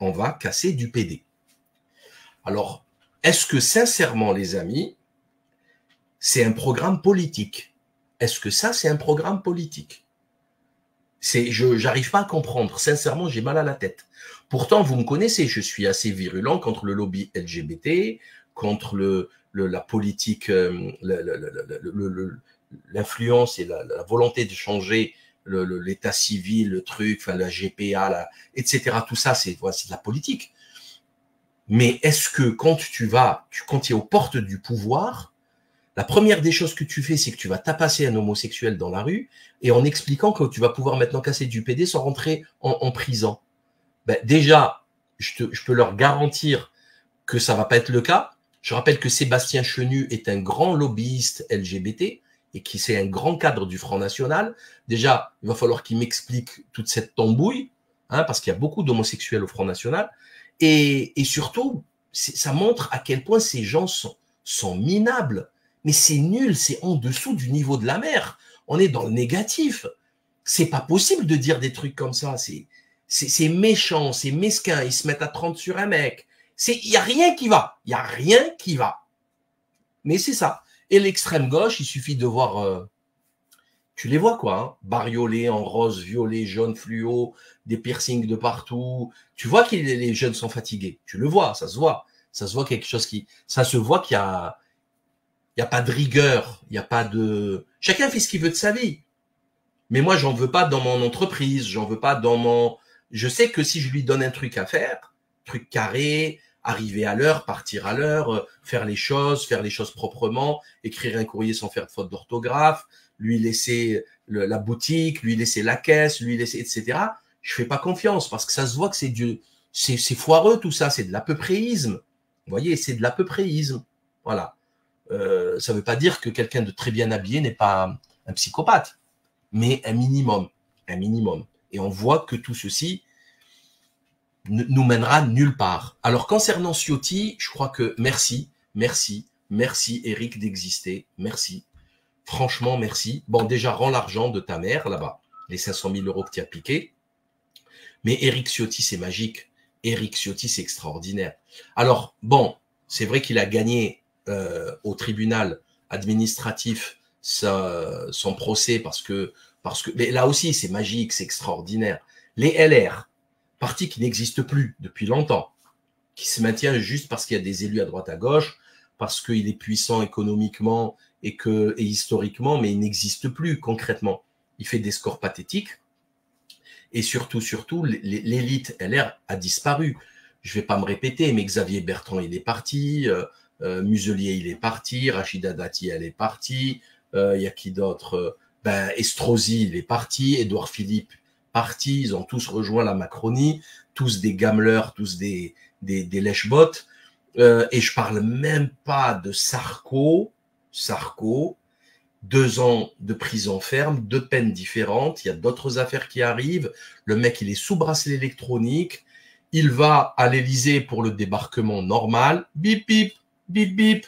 Speaker 1: On va casser du PD. Alors, est-ce que sincèrement, les amis, c'est un programme politique? Est-ce que ça, c'est un programme politique? C'est, je j'arrive pas à comprendre. Sincèrement, j'ai mal à la tête. Pourtant, vous me connaissez, je suis assez virulent contre le lobby LGBT, contre la politique, euh, l'influence et la, volonté de changer l'état civil, le truc, enfin la GPA, etc. Tout ça, c'est voici de la politique. Mais est-ce que quand tu vas, tu, quand tu es aux portes du pouvoir, la première des choses que tu fais, c'est que tu vas tapasser un homosexuel dans la rue et en expliquant que tu vas pouvoir maintenant casser du PD sans rentrer en, prison. Ben, déjà, je, je, peux leur garantir que ça va pas être le cas. Je rappelle que Sébastien Chenu est un grand lobbyiste LGBT et qui c'est un grand cadre du Front National. Déjà, il va falloir qu'il m'explique toute cette tambouille, hein, parce qu'il y a beaucoup d'homosexuels au Front National. Et, surtout, ça montre à quel point ces gens sont, minables mais c'est nul, c'est en dessous du niveau de la mer. On est dans le négatif. C'est pas possible de dire des trucs comme ça. C'est, c'est, méchant, c'est mesquin. Ils se mettent à 30 sur un mec. Il y a rien qui va. Il y a rien qui va. Mais c'est ça. Et l'extrême gauche, il suffit de voir. Euh, tu les vois quoi hein Bariolé en rose, violet, jaune, fluo, des piercings de partout. Tu vois que les jeunes sont fatigués. Tu le vois, ça se voit. Ça se voit quelque chose qui. Ça se voit qu'il y a il n'y a pas de rigueur, il n'y a pas de... Chacun fait ce qu'il veut de sa vie. Mais moi, j'en veux pas dans mon entreprise, j'en veux pas dans mon... Je sais que si je lui donne un truc à faire, truc carré, arriver à l'heure, partir à l'heure, euh, faire les choses, faire les choses proprement, écrire un courrier sans faire de faute d'orthographe, lui laisser la boutique, lui laisser la caisse, lui laisser, etc. Je fais pas confiance parce que ça se voit que c'est du, c'est, foireux tout ça, c'est de l'apeuxréisme. Vous voyez, c'est de l'apeuxréisme. Voilà. Euh, ça ne veut pas dire que quelqu'un de très bien habillé n'est pas un psychopathe, mais un minimum, un minimum. Et on voit que tout ceci nous mènera nulle part. Alors concernant Ciotti, je crois que merci, merci, merci Eric d'exister, merci. Franchement, merci. Bon, déjà, rends l'argent de ta mère là-bas, les 500 000 euros que tu as piqués. Mais Eric Ciotti, c'est magique. Eric Ciotti, c'est extraordinaire. Alors, bon, c'est vrai qu'il a gagné euh, au tribunal administratif son procès parce que parce que mais là aussi c'est magique, c'est extraordinaire. Les LR, parti qui n'existe plus depuis longtemps, qui se maintient juste parce qu'il y a des élus à droite à gauche, parce qu'il est puissant économiquement et que et historiquement, mais il n'existe plus concrètement. Il fait des scores pathétiques. Et surtout, surtout, l'élite LR a disparu. Je vais pas me répéter, mais Xavier Bertrand, il est parti. Euh, euh, Muselier, il est parti. Rachida Dati, elle est partie. Euh, il y a qui d'autre? Ben, Estrosi, il est parti. Édouard Philippe, parti. Ils ont tous rejoint la Macronie. Tous des gameleurs, tous des, des, lèche-bottes. et je parle même pas de Sarko. Sarko, deux ans de prison ferme, deux peines différentes. Il y a d'autres affaires qui arrivent. Le mec, il est sous bracelet électronique. Il va à l'Élysée pour le débarquement normal. Bip, bip bip bip,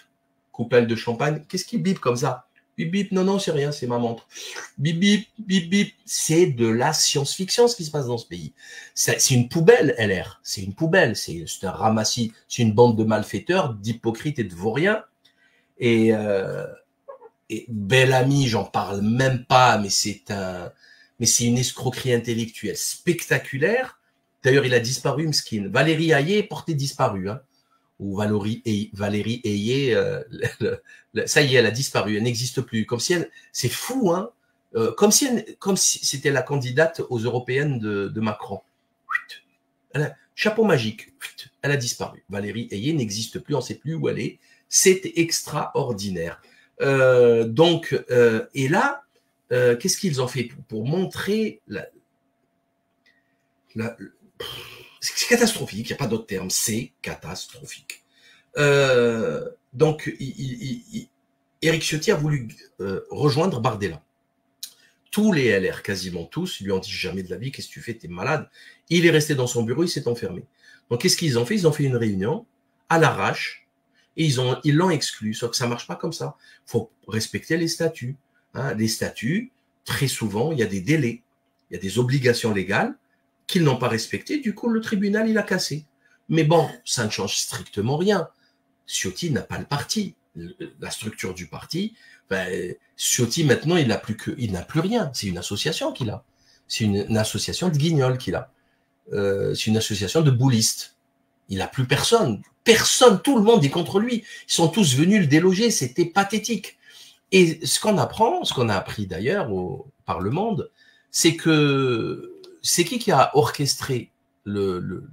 Speaker 1: coupelle de champagne. Qu'est-ce qui bip comme ça? Bip bip, non, non, c'est rien, c'est ma montre. Bip bip, bip bip, c'est de la science-fiction ce qui se passe dans ce pays. C'est une poubelle, LR. C'est une poubelle, c'est un ramassis, c'est une bande de malfaiteurs, d'hypocrites et de vauriens. Et, euh, et bel ami, j'en parle même pas, mais c'est un, mais c'est une escroquerie intellectuelle spectaculaire. D'ailleurs, il a disparu, Mskin. Valérie Hayé porté disparu. Hein ou Valérie, Ayé, euh, ça y est, elle a disparu, elle n'existe plus. Comme si c'est fou, hein, euh, comme si c'était la candidate aux européennes de, Macron. chapeau magique, elle a disparu. Valérie Ayé n'existe plus, on ne sait plus où elle est. C'est extraordinaire. Euh, donc, et là, qu'est-ce qu'ils ont fait pour, montrer la c'est catastrophique, il n'y a pas d'autre terme, c'est catastrophique. Euh, donc, Eric Ciotti a voulu euh, rejoindre Bardella. Tous les LR, quasiment tous, lui ont dit jamais de la vie, qu'est-ce que tu fais, t'es malade. Il est resté dans son bureau, il s'est enfermé. Donc, qu'est-ce qu'ils ont fait? Ils ont fait une réunion à l'arrache et ils ont ils l'ont exclu. Sauf que ça marche pas comme ça. Il faut respecter les statuts. Hein. Les statuts, très souvent, il y a des délais, il y a des obligations légales qu'ils n'ont pas respecté. Du coup, le tribunal, il a cassé. Mais bon, ça ne change strictement rien. Ciotti n'a pas le parti. La structure du parti, ben, Ciotti, maintenant, il n'a plus que, il n'a plus rien. C'est une association qu'il a. C'est une, association de guignols qu'il a. Euh, c'est une association de boulistes. Il n'a plus personne. Personne, tout le monde est contre lui. Ils sont tous venus le déloger. C'était pathétique. Et ce qu'on apprend, ce qu'on a appris d'ailleurs par le monde, c'est que c'est qui qui a orchestré le,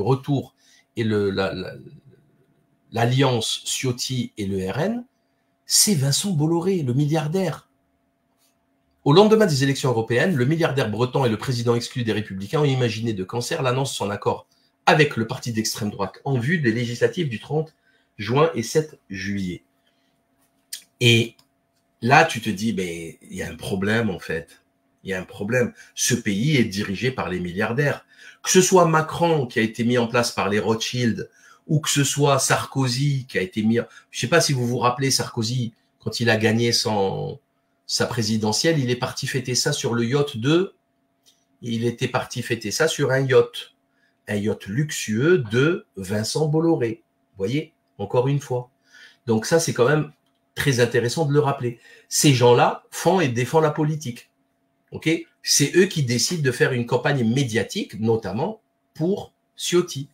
Speaker 1: retour et l'alliance Ciotti et le RN, c'est Vincent Bolloré, le milliardaire. Au lendemain des élections européennes, le milliardaire breton et le président exclu des Républicains ont imaginé de cancer l'annonce son accord avec le parti d'extrême droite en vue des législatives du 30 juin et 7 juillet. Et là, tu te dis, ben, il y a un problème en fait. Il y a un problème. Ce pays est dirigé par les milliardaires. Que ce soit Macron qui a été mis en place par les Rothschild, ou que ce soit Sarkozy qui a été mis. Je sais pas si vous vous rappelez Sarkozy quand il a gagné son sa présidentielle, il est parti fêter ça sur le yacht de. Il était parti fêter ça sur un yacht, un yacht luxueux de Vincent Bolloré. Vous voyez, encore une fois. Donc ça, c'est quand même très intéressant de le rappeler. Ces gens-là font et défendent la politique. Ok? C'est eux qui décident de faire une campagne médiatique, notamment pour Ciotti.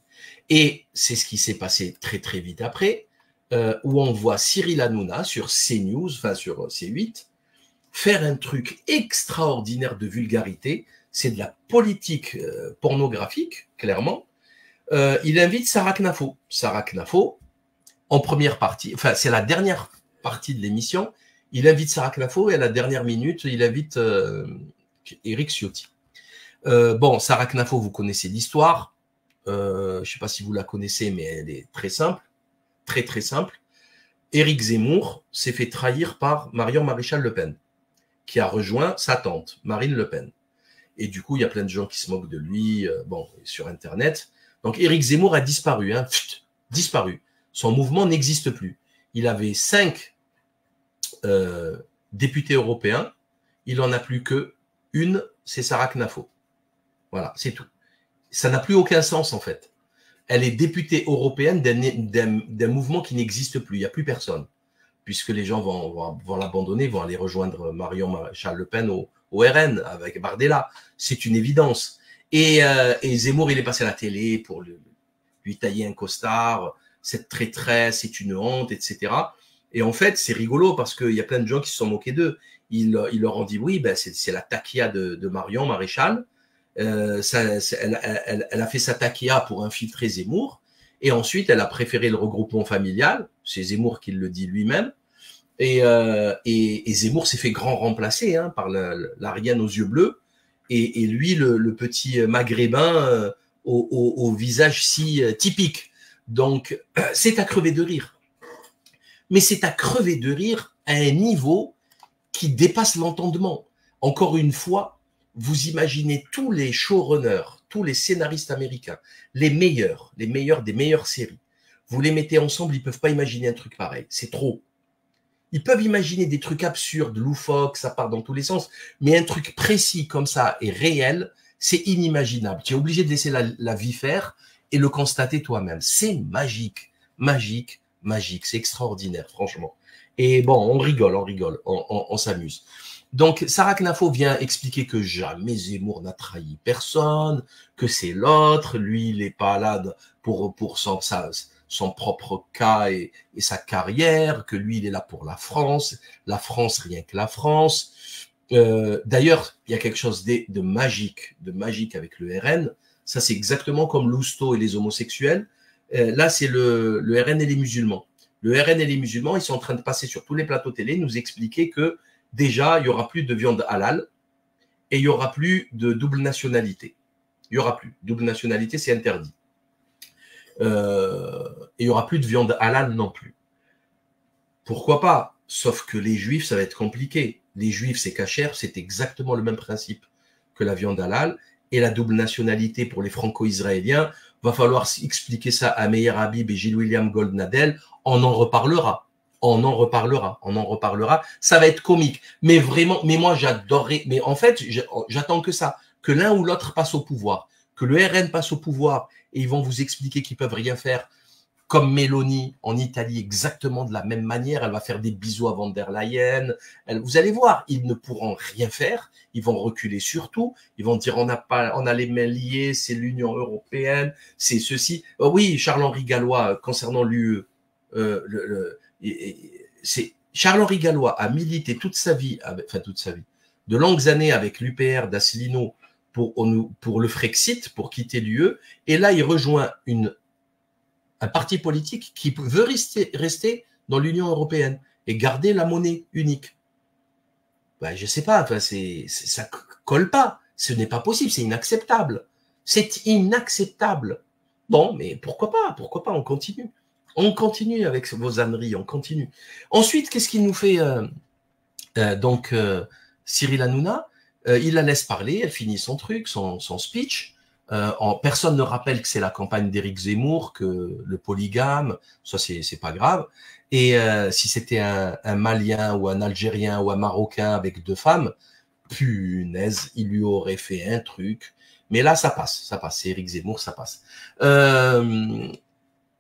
Speaker 1: Et c'est ce qui s'est passé très très vite après, euh, où on voit Cyril Hanouna sur CNews, enfin sur C8, faire un truc extraordinaire de vulgarité. C'est de la politique euh, pornographique, clairement. Euh, il invite Sarah Knafo. Sarah Knafo, en première partie, enfin c'est la dernière partie de l'émission, il invite Sarah Knafo et à la dernière minute, il invite euh, Eric Ciotti. Euh, bon, Sarah Knafo, vous connaissez l'histoire. Euh, je ne sais pas si vous la connaissez, mais elle est très simple. Très, très simple. Éric Zemmour s'est fait trahir par Marion Maréchal Le Pen, qui a rejoint sa tante, Marine Le Pen. Et du coup, il y a plein de gens qui se moquent de lui, sur Internet. Donc, Éric Zemmour a disparu, hein, disparu. Son mouvement n'existe plus. Il avait cinq euh, députés européens. Il en a plus que une, c'est Sarah Knafo. Voilà, c'est tout. Ça n'a plus aucun sens en fait. Elle est députée européenne d'un mouvement qui n'existe plus. Il n'y a plus personne, puisque les gens vont, l'abandonner, vont aller rejoindre Marion Maréchal Le Pen au, RN avec Bardella. C'est une évidence. Euh, et, Zemmour, il est passé à la télé pour lui tailler un costard cette traîtresse est une honte, etc. Et en fait, c'est rigolo parce qu'il y a plein de gens qui se sont moqués d'eux. Ils, leur ont dit oui, ben c'est la taquia de, Marion Maréchal. Euh, elle, a fait sa taquia pour infiltrer Zemmour. Et ensuite, elle a préféré le regroupement familial. C'est Zemmour qui le dit lui-même. Et, euh, Zemmour s'est fait grand remplacer hein, par l'Ariane aux yeux bleus. Et, lui, le, petit maghrébin euh, au, visage si typique. Donc, c'est à crever de rire. Mais c'est à crever de rire à un niveau qui dépasse l'entendement. Encore une fois, vous imaginez tous les showrunners, tous les scénaristes américains, les meilleurs, les meilleurs des meilleures séries. Vous les mettez ensemble, ils peuvent pas imaginer un truc pareil. C'est trop. Ils peuvent imaginer des trucs absurdes, loufoques, ça part dans tous les sens, mais un truc précis comme ça et réel, c'est inimaginable. Tu es obligé de laisser la vie faire et le constater toi-même. C'est magique, magique, magique. C'est extraordinaire, franchement. Et bon, on rigole, on rigole, on, s'amuse. Donc, Sarah Knafo vient expliquer que jamais Zemmour n'a trahi personne, que c'est l'autre, lui, il est pas là pour, pour son, son propre cas et, sa carrière, que lui, il est là pour la France, la France, rien que la France. Euh, d'ailleurs, il y a quelque chose de, de magique, de magique avec le RN, ça, c'est exactement comme Lousteau et les homosexuels. Euh, là, c'est le, RN et les musulmans. Le RN et les musulmans, ils sont en train de passer sur tous les plateaux télé, nous expliquer que déjà, il y aura plus de viande halal et il y aura plus de double nationalité. Il y aura plus. Double nationalité, c'est interdit. Euh, et il y aura plus de viande halal non plus. Pourquoi pas? Sauf que les juifs, ça va être compliqué. Les juifs, c'est cachère, c'est exactement le même principe que la viande halal et la double nationalité pour les franco-israéliens. Va falloir expliquer ça à Meir Habib et Gilles-William Goldnadel. On en reparlera. On en reparlera. On en reparlera. Ça va être comique. Mais vraiment, mais moi, j'adorerais. Mais en fait, j'attends que ça. Que l'un ou l'autre passe au pouvoir. Que le RN passe au pouvoir et ils vont vous expliquer qu'ils peuvent rien faire comme Mélanie en Italie, exactement de la même manière. Elle va faire des bisous à Van der Leyen. vous allez voir, ils ne pourront rien faire. Ils vont reculer surtout. Ils vont dire on n'a pas, on a les mains liées. C'est l'Union européenne. C'est ceci. Oh oui, Charles-Henri Gallois concernant l'UE. Euh, c'est Charles-Henri Gallois a milité toute sa vie, enfin toute sa vie, de longues années avec l'UPR d'Asselineau pour, pour le Frexit, pour quitter l'UE. Et là, il rejoint une un parti politique qui veut rester, dans l'Union européenne et garder la monnaie unique. Ben, je sais pas, enfin, c'est, ça colle pas. Ce n'est pas possible, c'est inacceptable. C'est inacceptable. Bon, mais pourquoi pas Pourquoi pas On continue. On continue avec vos âneries, on continue. Ensuite, qu'est-ce qu'il nous fait euh, euh, donc euh, Cyril Hanouna? Il la laisse parler, elle finit son truc, son speech. En, personne ne rappelle que c'est la campagne d'Éric Zemmour, que le polygame, ça c'est pas grave. Et si c'était un, un, Malien ou un Algérien ou un Marocain avec deux femmes, punaise, il lui aurait fait un truc. Mais là, ça passe, ça passe. C'est Éric Zemmour, ça passe. Euh,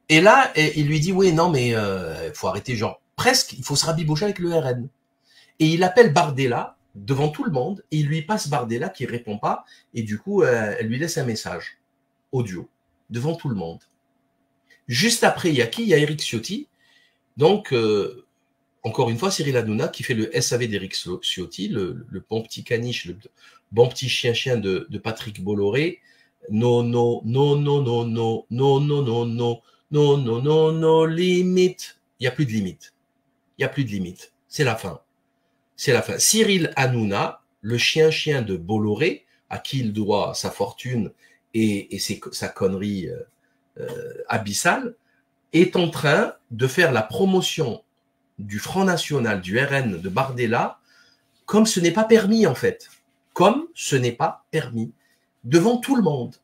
Speaker 1: et là, il lui dit, oui, non, mais il euh, faut arrêter, genre, presque, il faut se rabibocher avec le RN. Et il appelle Bardella devant tout le monde, et il lui passe Bardella qui répond pas, et du coup, euh, elle lui laisse un message audio devant tout le monde. Juste après, il y a qui Il y a Eric Ciotti. Donc, euh, encore une fois, Cyril Hanouna qui fait le SAV d'Eric Ciotti, le, bon petit caniche, le bon petit chien-chien de, de Patrick Bolloré. Non, non, non, non, non, non, non, non, non, non, non, non, non, non, limite. Il n'y a plus de limite. Il n'y a plus de limite. C'est la fin. C'est la fin. Cyril Hanouna, le chien-chien de Bolloré, à qui il doit sa fortune et, sa connerie euh, euh, abyssale, est en train de faire la promotion du Front National, du RN, de Bardella, comme ce n'est pas permis en fait. Comme ce n'est pas permis. Devant tout le monde.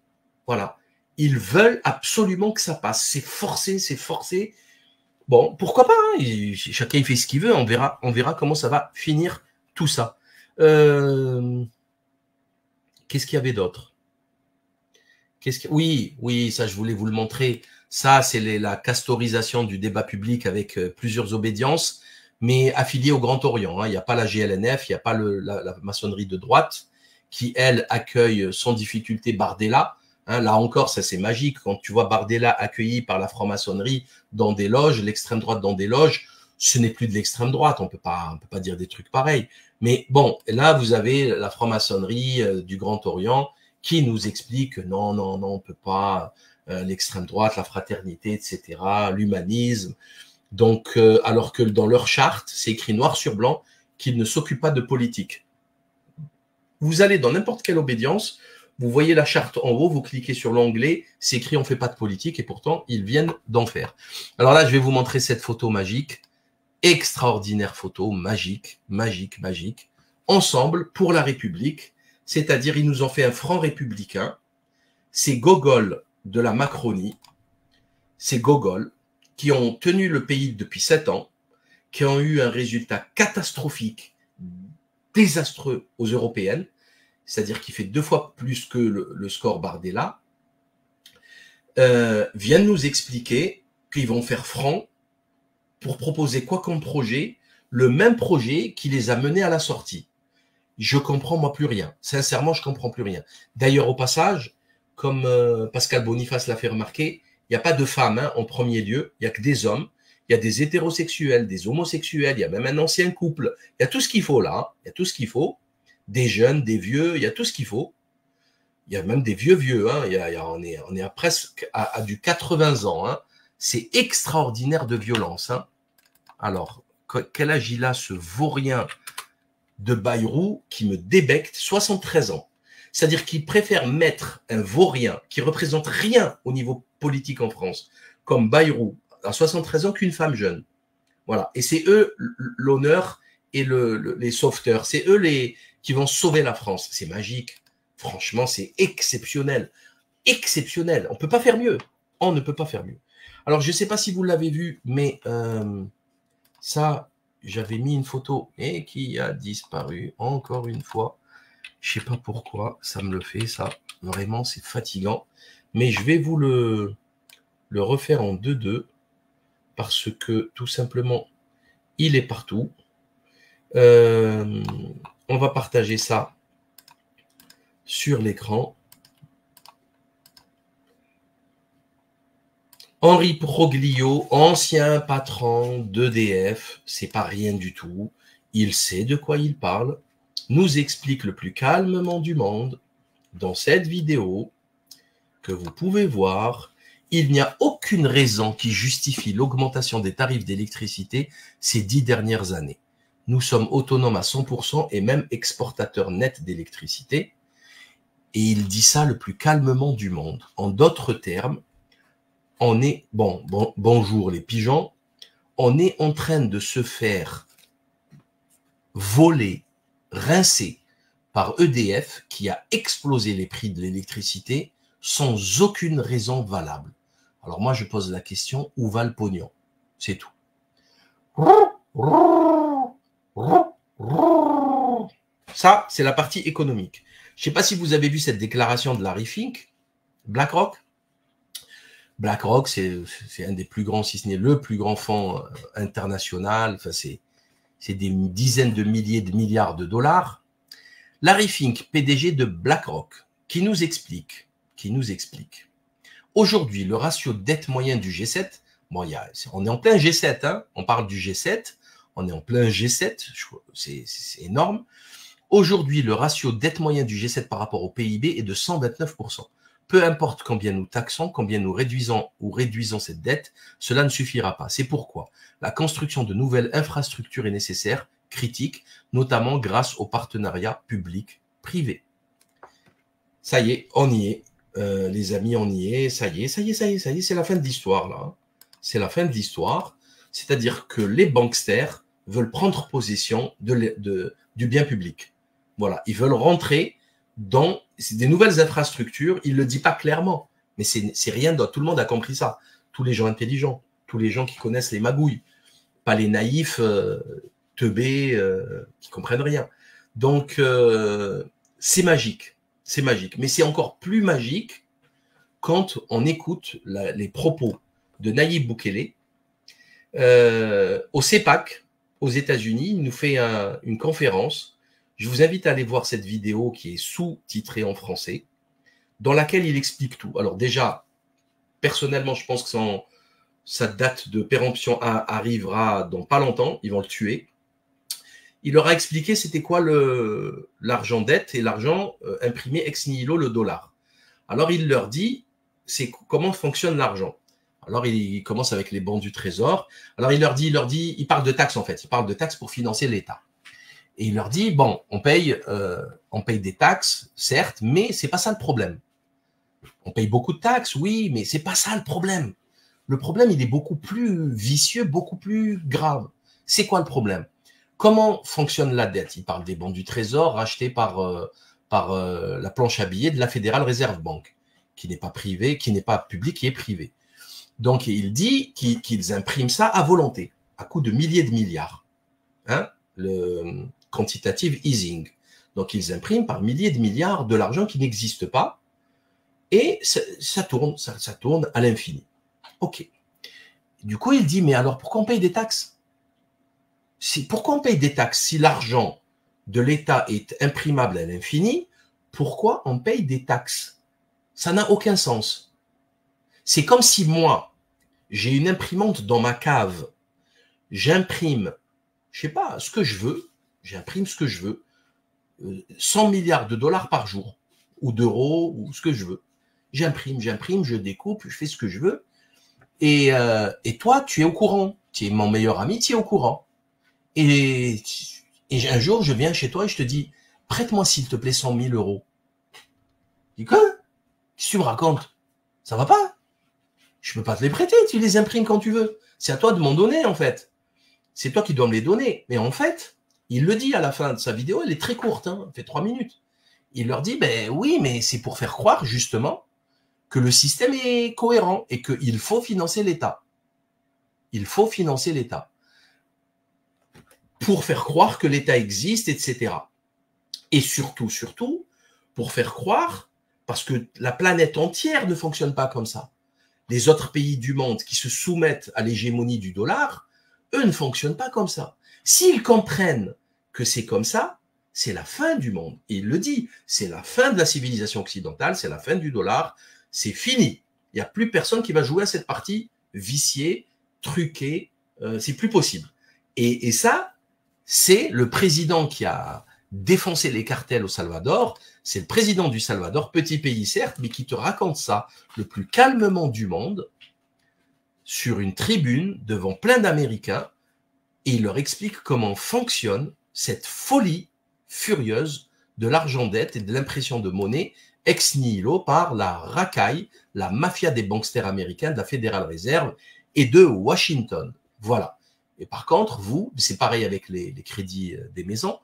Speaker 1: Voilà ils veulent absolument que ça passe. C'est forcé, c'est forcé. Bon, pourquoi pas hein Chacun fait ce qu'il veut. On verra, comment ça va finir tout ça. Euh, qu'est-ce qu'il y avait d'autre? Oui, oui, ça je voulais vous le montrer. Ça, c'est la castorisation du débat public avec euh, plusieurs obédiences, mais affiliées au Grand Orient. Hein. Il n'y a pas la GLNF, il n'y a pas la, maçonnerie de droite qui, elle, accueille sans difficulté Bardella Hein, là encore, ça c'est magique. Quand tu vois Bardella accueilli par la franc-maçonnerie dans des loges, l'extrême droite dans des loges, ce n'est plus de l'extrême droite. On on peut pas dire des trucs pareils. Mais bon, là vous avez la franc-maçonnerie euh, du Grand Orient qui nous explique que non, non, non, on peut pas euh, l'extrême droite, la fraternité, etc., l'humanisme. Donc, euh, alors que dans leur charte, c'est écrit noir sur blanc qu'ils ne s'occupent pas de politique. Vous allez dans n'importe quelle obédience, vous voyez la charte en haut, vous cliquez sur l'onglet, c'est écrit on fait pas de politique et pourtant ils viennent d'en faire. Alors là, je vais vous montrer cette photo magique, extraordinaire photo, magique, magique, magique, ensemble pour la République, c'est-à-dire ils nous ont fait un franc républicain, ces Gogol de la Macronie, ces Gogol qui ont tenu le pays depuis sept ans, qui ont eu un résultat catastrophique, désastreux aux européennes, c'est-à-dire qui fait deux fois plus que le, score Bardella, euh, viennent nous expliquer qu'ils vont faire franc pour proposer quoi comme projet, le même projet qui les a menés à la sortie. Je comprends moi plus rien. Sincèrement, je comprends plus rien. D'ailleurs, au passage, comme euh, Pascal Boniface l'a fait remarquer, il n'y a pas de femmes hein, en premier lieu, il n'y a que des hommes. Il y a des hétérosexuels, des homosexuels, il y a même un ancien couple. Il y a tout ce qu'il faut là, hein. il y a tout ce qu'il faut des jeunes, des vieux, il y a tout ce qu'il faut. Il y a même des vieux vieux, hein. il, on, est, à presque à, du 80 ans. Hein. C'est extraordinaire de violence. Hein. Alors, quel âge il a ce vaurien de Bayrou qui me débecte 73 ans? C'est-à-dire qu'il préfère mettre un vaurien qui représente rien au niveau politique en France, comme Bayrou, à 73 ans, qu'une femme jeune. Voilà. Et c'est eux l'honneur et le, les sauveteurs. C'est eux les, qui vont sauver la France. C'est magique. Franchement, c'est exceptionnel. Exceptionnel. On ne peut pas faire mieux. On ne peut pas faire mieux. Alors, je ne sais pas si vous l'avez vu, mais euh, ça, j'avais mis une photo et qui a disparu encore une fois. Je ne sais pas pourquoi ça me le fait, ça. Vraiment, c'est fatigant. Mais je vais vous le, le refaire en 2-2 parce que tout simplement, il est partout. Euh, on va partager ça sur l'écran. Henri Proglio, ancien patron d'EDF, c'est pas rien du tout. Il sait de quoi il parle, nous explique le plus calmement du monde dans cette vidéo que vous pouvez voir. Il n'y a aucune raison qui justifie l'augmentation des tarifs d'électricité ces dix dernières années. Nous sommes autonomes à 100% et même exportateurs nets d'électricité. Et il dit ça le plus calmement du monde. En d'autres termes, on est, bon, bon, bonjour les pigeons, on est en train de se faire voler, rincer par EDF qui a explosé les prix de l'électricité sans aucune raison valable. Alors moi, je pose la question, où va le pognon? C'est tout. Ça, c'est la partie économique. Je ne sais pas si vous avez vu cette déclaration de Larry Fink, BlackRock. BlackRock, c'est un des plus grands, si ce n'est le plus grand fonds euh, international. C'est des dizaines de milliers de milliards de dollars. Larry Fink, PDG de BlackRock, qui nous explique, qui nous explique. Aujourd'hui, le ratio dette moyen du G7, bon, on est en plein G7, hein, on parle du G7, on est en plein G7, c'est énorme. Aujourd'hui, le ratio dette moyen du G7 par rapport au PIB est de 129%. Peu importe combien nous taxons, combien nous réduisons ou réduisons cette dette, cela ne suffira pas. C'est pourquoi la construction de nouvelles infrastructures est nécessaire critique, notamment grâce au partenariat public-privé. Ça y est, on y est. Euh, les amis, on y est. Ça y est, ça y est, ça y est, ça y est. C'est la fin de l'histoire, là. C'est la fin de l'histoire. C'est-à-dire que les banksters veulent prendre possession de, de, du bien public. Voilà. Ils veulent rentrer dans des nouvelles infrastructures. Il ne le dit pas clairement, mais c'est rien d'autre. Tout le monde a compris ça. Tous les gens intelligents, tous les gens qui connaissent les magouilles, pas les naïfs euh, teubés euh, qui comprennent rien. Donc, euh, c'est magique. C'est magique. Mais c'est encore plus magique quand on écoute les propos de Nayib Bukele euh, au CEPAC aux États-Unis. Il nous fait une conférence. Je vous invite à aller voir cette vidéo qui est sous-titrée en français, dans laquelle il explique tout. Alors déjà, personnellement, je pense que sa date de péremption arrivera dans pas longtemps. Ils vont le tuer il leur a expliqué c'était quoi l'argent dette et l'argent euh, imprimé ex nihilo le dollar. Alors il leur dit c'est comment fonctionne l'argent. Alors il, commence avec les bons du trésor. Alors il leur dit il leur parle de taxes en fait, il parle de taxes pour financer l'État. Et il leur dit bon, on paye euh, on paye des taxes certes, mais c'est pas ça le problème. On paye beaucoup de taxes, oui, mais c'est pas ça le problème. Le problème, il est beaucoup plus vicieux, beaucoup plus grave. C'est quoi le problème? Comment fonctionne la dette? Il parle des bons du Trésor rachetés par, euh, euh, la planche à billets de la Fédérale Réserve Banque, qui n'est pas privée, qui n'est pas publique, qui est privée. Donc il dit qu'ils impriment ça à volonté, à coût de milliers de milliards. Hein le quantitative easing. Donc ils impriment par milliers de milliards de l'argent qui n'existe pas et ça, tourne, ça, ça tourne à l'infini. OK. Du coup, il dit, mais alors pourquoi on paye des taxes? Pourquoi on paye des taxes si l'argent de l'État est imprimable à l'infini? Pourquoi on paye des taxes? Ça n'a aucun sens. C'est comme si moi, j'ai une imprimante dans ma cave, j'imprime, je sais pas, ce que je veux, j'imprime ce que je veux, 100 euh, milliards de dollars par jour, ou d'euros, ou ce que je veux. J'imprime, j'imprime, je découpe, je fais ce que je veux. Et, euh, toi, tu es au courant. Tu es mon meilleur ami, tu es au courant. Et, un jour, je viens chez toi et je te dis, prête-moi s'il te plaît 100 000 euros. dis quoi? Qu'est-ce que tu me racontes? Ça va pas? Je peux pas te les prêter, tu les imprimes quand tu veux. C'est à toi de m'en donner en fait. C'est toi qui dois me les donner. Mais en fait, il le dit à la fin de sa vidéo, elle est très courte, hein, elle fait trois minutes. Il leur dit, ben oui, mais c'est pour faire croire justement que le système est cohérent et qu'il faut financer l'État. Il faut financer l'État pour faire croire que l'État existe, etc. Et surtout, surtout, pour faire croire, parce que la planète entière ne fonctionne pas comme ça. Les autres pays du monde qui se soumettent à l'hégémonie du dollar, eux ne fonctionnent pas comme ça. S'ils comprennent que c'est comme ça, c'est la fin du monde. Et il le dit, c'est la fin de la civilisation occidentale, c'est la fin du dollar, c'est fini. Il n'y a plus personne qui va jouer à cette partie viciée, truquée, euh, c'est plus possible. Et, et ça, c'est le président qui a défoncer les cartels au Salvador. C'est le président du Salvador, petit pays certes, mais qui te raconte ça le plus calmement du monde, sur une tribune devant plein d'Américains, et il leur explique comment fonctionne cette folie furieuse de l'argent dette et de l'impression de monnaie ex nihilo par la racaille, la mafia des banksters américains, de la Federal Reserve et de Washington. Voilà. Et par contre, vous, c'est pareil avec les, crédits euh, des maisons,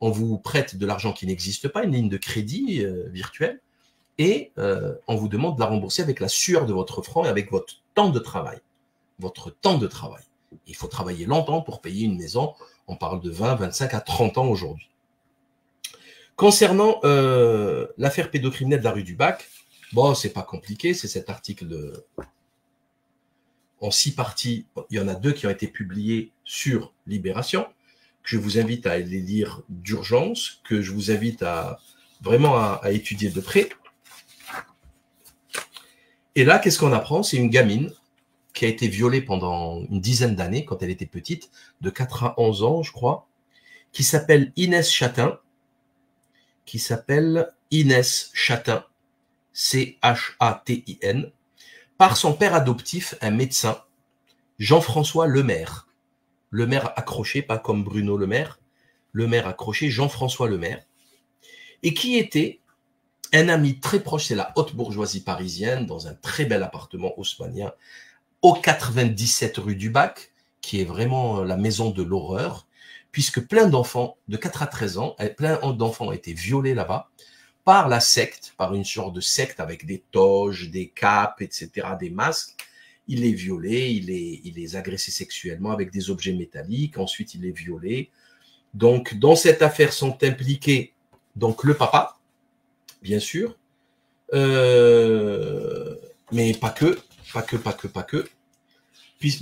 Speaker 1: on vous prête de l'argent qui n'existe pas, une ligne de crédit euh, virtuelle, et euh, on vous demande de la rembourser avec la sueur de votre front et avec votre temps de travail. Votre temps de travail. Il faut travailler longtemps pour payer une maison. On parle de 20, 25 à 30 ans aujourd'hui. Concernant euh, l'affaire pédocriminelle de la rue du Bac, bon, c'est pas compliqué, c'est cet article de... en six parties. Il y en a deux qui ont été publiés sur Libération, que je vous invite à les lire d'urgence, que je vous invite à vraiment à, à étudier de près. Et là, qu'est-ce qu'on apprend? C'est une gamine qui a été violée pendant une dizaine d'années quand elle était petite, de 4 à 11 ans, je crois, qui s'appelle Inès Chatin, qui s'appelle Inès Chatin, C-H-A-T-I-N, par son père adoptif, un médecin, Jean-François Lemaire. Lemaire accroché, pas comme Bruno Lemaire, Lemaire accroché, Jean-François Lemaire, et qui était un ami très proche, c'est la haute bourgeoisie parisienne, dans un très bel appartement haussmanien, au 97 rue du Bac, qui est vraiment la maison de l'horreur, puisque plein d'enfants de 4 à 13 ans, eh, plein d'enfants ont été violés là-bas par la secte, par une sorte de secte avec des toges, des capes, etc., des masques. Il les violait, il les agressait sexuellement avec des objets métalliques, ensuite il les violait. Donc, dans cette affaire sont impliqués donc le papa, bien sûr, euh, mais pas que, pas que, pas que, pas que.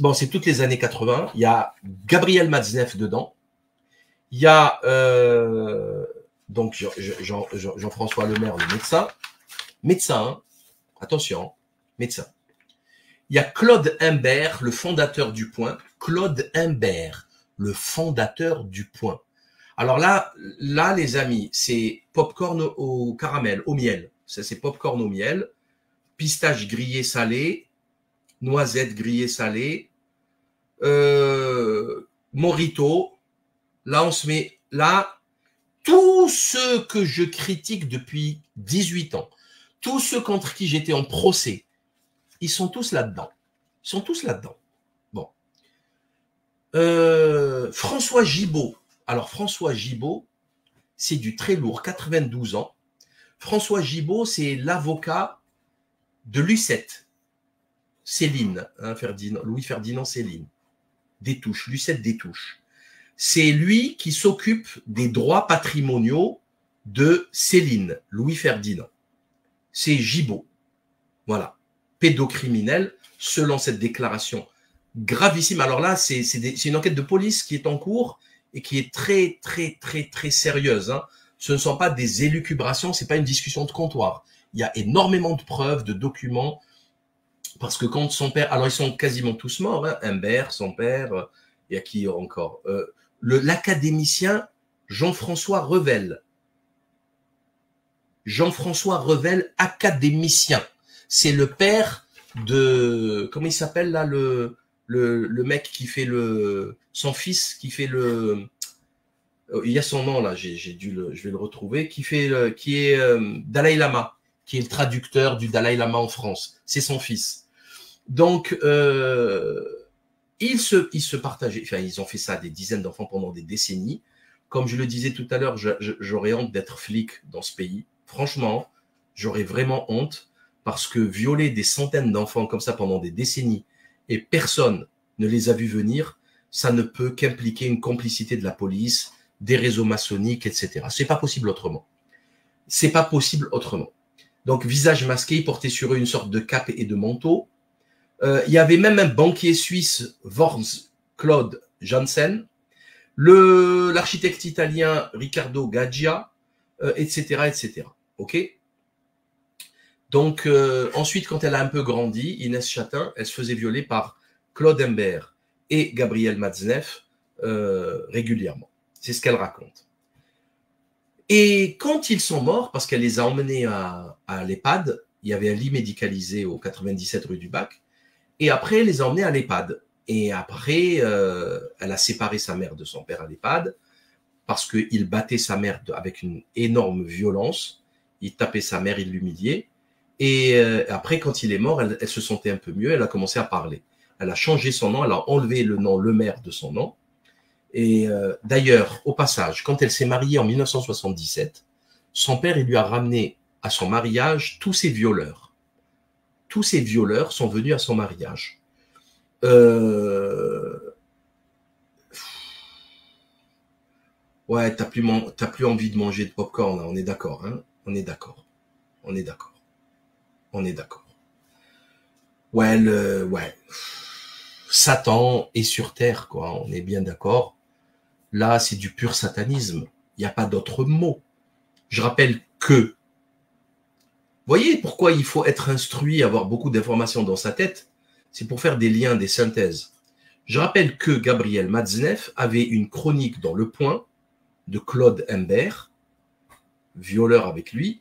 Speaker 1: Bon, c'est toutes les années 80. Il y a Gabriel Matzneff dedans, il y a euh, donc Jean-François Lemaire, le médecin. Médecin, hein. attention, médecin. Il y a Claude Imbert, le fondateur du Point. Claude Imbert, le fondateur du Point. Alors là, là, les amis, c'est popcorn au caramel, au miel. Ça, c'est popcorn au miel, pistache grillé salé, noisette grillée salée, euh, morito, Là, on se met là, tous ceux que je critique depuis 18 ans, tous ceux contre qui j'étais en procès, ils sont tous là-dedans. Ils sont tous là-dedans. Bon. Euh, François Gibault. Alors, François Gibault, c'est du très lourd, 92 ans. François Gibault, c'est l'avocat de Lucette. Céline, hein, Ferdinand, Louis Ferdinand Céline. Des touches, Lucette des touches c'est lui qui s'occupe des droits patrimoniaux de Céline, Louis Ferdinand. C'est Gibault. Voilà. Pédocriminel, selon cette déclaration gravissime. Alors là, c'est une enquête de police qui est en cours et qui est très, très, très, très sérieuse. Hein. Ce ne sont pas des élucubrations, c'est pas une discussion de comptoir. Il y a énormément de preuves, de documents, parce que quand son père, alors ils sont quasiment tous morts, hein, Humbert, son père, euh, et à qui encore euh, l'académicien Jean-François Revel. Jean-François Revel, académicien. C'est le père de comment il s'appelle là le, mec qui fait le son fils qui fait le euh, il y a son nom là, j'ai dû je vais le retrouver, qui fait, qui est euh, Dalai Lama, qui est le traducteur du Dalai Lama en France. C'est son fils. Donc, euh, ils se, ils se partageaient, enfin, ils ont fait ça à des dizaines d'enfants pendant des décennies. Comme je le disais tout à l'heure, j'aurais honte d'être flic dans ce pays. Franchement, j'aurais vraiment honte parce que violer des centaines d'enfants comme ça pendant des décennies et personne ne les a vus venir, ça ne peut qu'impliquer une complicité de la police, des réseaux maçonniques, etc. C'est pas possible autrement. C'est pas possible autrement. Donc, visage masqué, porté sur eux une sorte de cape et de manteau, euh, il y avait même un banquier suisse, Worms Claude Janssen, l'architecte italien Riccardo Gaggia, etc., euh, etc. Ok? Donc euh, ensuite, quand elle a un peu grandi, Inès Chatin, elle se faisait violer par Claude Imbert et Gabriel Matzneff régulièrement. C'est ce qu'elle raconte. Et quand ils sont morts, parce qu'elle les a emmenés à, à l'EHPAD, il y avait un lit médicalisé au 97 rue du Bac, et après, elle les a emmenés à l'EHPAD. Et après, euh, elle a séparé sa mère de son père à l'EHPAD parce qu'il battait sa mère avec une énorme violence. Il tapait sa mère, il l'humiliait. Et euh, après, quand il est mort, elle, elle, se sentait un peu mieux, elle a commencé à parler. Elle a changé son nom, elle a enlevé le nom Le Maire de son nom. Et euh, d'ailleurs, au passage, quand elle s'est mariée en 1977, son père, il lui a ramené à son mariage tous ses violeurs. Tous ces violeurs sont venus à son mariage. Euh... Ouais, t'as plus, plus envie de manger de popcorn, on est d'accord, hein On est d'accord. On est d'accord. On est d'accord. Ouais, le, ouais. Satan est sur terre, quoi. On est bien d'accord. Là, c'est du pur satanisme. Il n'y a pas d'autre mot. Je rappelle que. Voyez pourquoi il faut être instruit, avoir beaucoup d'informations dans sa tête? C'est pour faire des liens, des synthèses. Je rappelle que Gabriel Matzneff avait une chronique dans Le Point de Claude Imbert, violeur avec lui,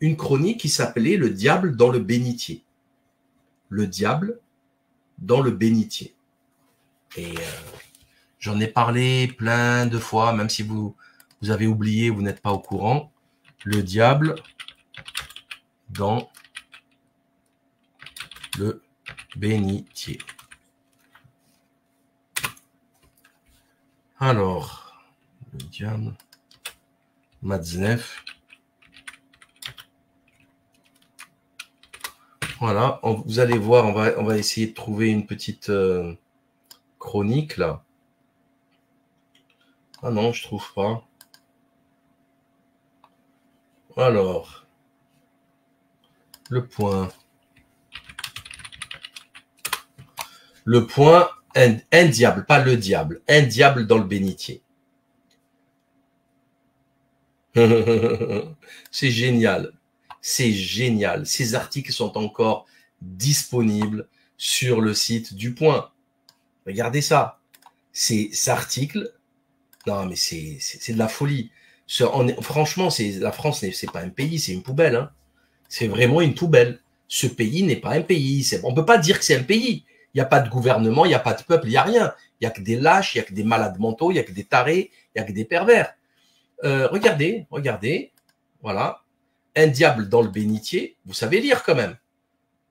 Speaker 1: une chronique qui s'appelait Le diable dans le bénitier. Le diable dans le bénitier. Et euh, j'en ai parlé plein de fois, même si vous, vous avez oublié, vous n'êtes pas au courant. Le diable dans le bénitier. Alors, le diable. Voilà, vous allez voir, on va, on essayer de trouver une petite euh, chronique là. Ah non, je trouve pas. Alors, le point. Le point, un, un diable, pas le diable, un diable dans le bénitier. C'est génial. C'est génial. Ces articles sont encore disponibles sur le site du Point. Regardez ça. Ces articles, non mais c'est de la folie. franchement, c'est la France, c'est pas un pays, c'est une poubelle. Hein. C'est vraiment une poubelle. Ce pays n'est pas un pays. On peut pas dire que c'est un pays. Il n'y a pas de gouvernement, il n'y a pas de peuple, il n'y a rien. Il n'y a que des lâches, il n'y a que des malades mentaux, il n'y a que des tarés, il n'y a que des pervers. Euh, regardez, regardez. Voilà un diable dans le bénitier, vous savez lire quand même.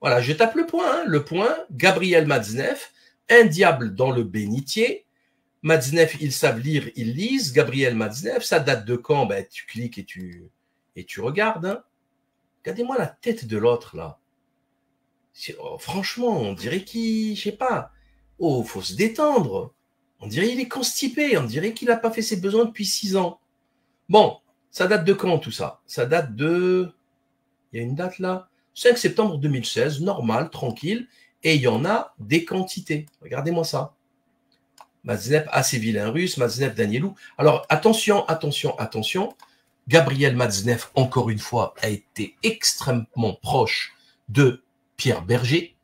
Speaker 1: Voilà, je tape le point, hein, le point, Gabriel Matzneff, un diable dans le bénitier. Matzneff, ils savent lire, ils lisent. Gabriel Matzneff, ça date de quand? Ben, Tu cliques et tu, et tu regardes. Hein. Regardez-moi la tête de l'autre là. Oh, franchement, on dirait qu'il, je sais pas. Oh, faut se détendre. On dirait qu'il est constipé. On dirait qu'il n'a pas fait ses besoins depuis six ans. Bon, ça date de quand tout ça? Ça date de... Il y a une date là? 5 septembre 2016, normal, tranquille, et il y en a des quantités. Regardez-moi ça. Maznev, assez vilain russe, Maznev, Danielou. Alors attention, attention, attention. Gabriel Maznev, encore une fois, a été extrêmement proche de Pierre Berger,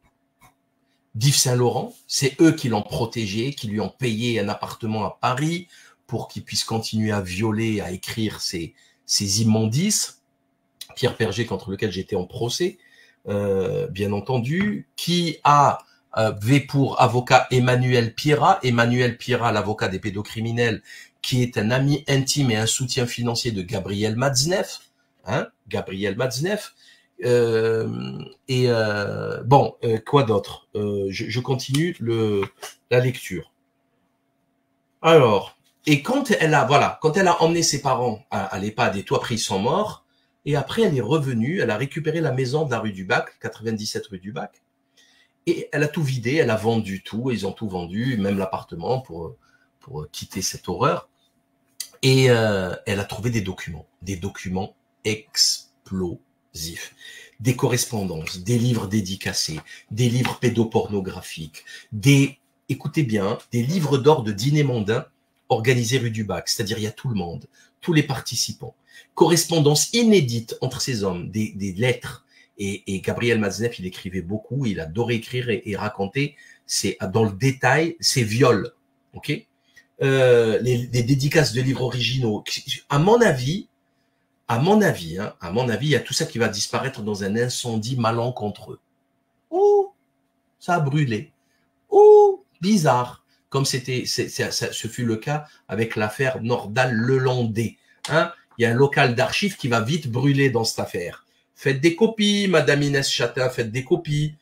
Speaker 1: d'Yves Saint-Laurent. C'est eux qui l'ont protégé, qui lui ont payé un appartement à Paris, pour qu'il puisse continuer à violer, à écrire ces, ces immondices. Pierre Perger, contre lequel j'étais en procès, euh, bien entendu, qui a avait pour avocat Emmanuel Pierra, Emmanuel Pierra, l'avocat des pédocriminels, qui est un ami intime et un soutien financier de Gabriel Matzneff, hein, Gabriel Matzneff. Euh, et euh, bon, euh, quoi d'autre? Euh, je, je, continue le, la lecture. Alors, et quand elle a, voilà, quand elle a emmené ses parents à, à l'EHPAD et tout, après ils sont morts, et après elle est revenue, elle a récupéré la maison de la rue du Bac, 97 rue du Bac, et elle a tout vidé, elle a vendu tout, ils ont tout vendu, même l'appartement pour, pour quitter cette horreur. Et euh, elle a trouvé des documents, des documents explosifs, des correspondances, des livres dédicacés, des livres pédopornographiques, des, écoutez bien, des livres d'or de dîner mondain organisé rue du Bac, c'est-à-dire il y a tout le monde, tous les participants. Correspondance inédite entre ces hommes, des, lettres. Et, Gabriel Mazneff, il écrivait beaucoup, il adorait écrire et, raconter, c'est dans le détail, ses viols. ok? Euh, les, dédicaces de livres originaux. À mon avis, à mon avis, hein, à mon avis, il y a tout ça qui va disparaître dans un incendie malencontreux. Oh, ça a brûlé. Oh, bizarre. Comme c'était, ce fut le cas avec l'affaire Nordal-Lelandais. Hein. Il y a un local d'archives qui va vite brûler dans cette affaire. Faites des copies, Madame Inès Chatin, faites des copies.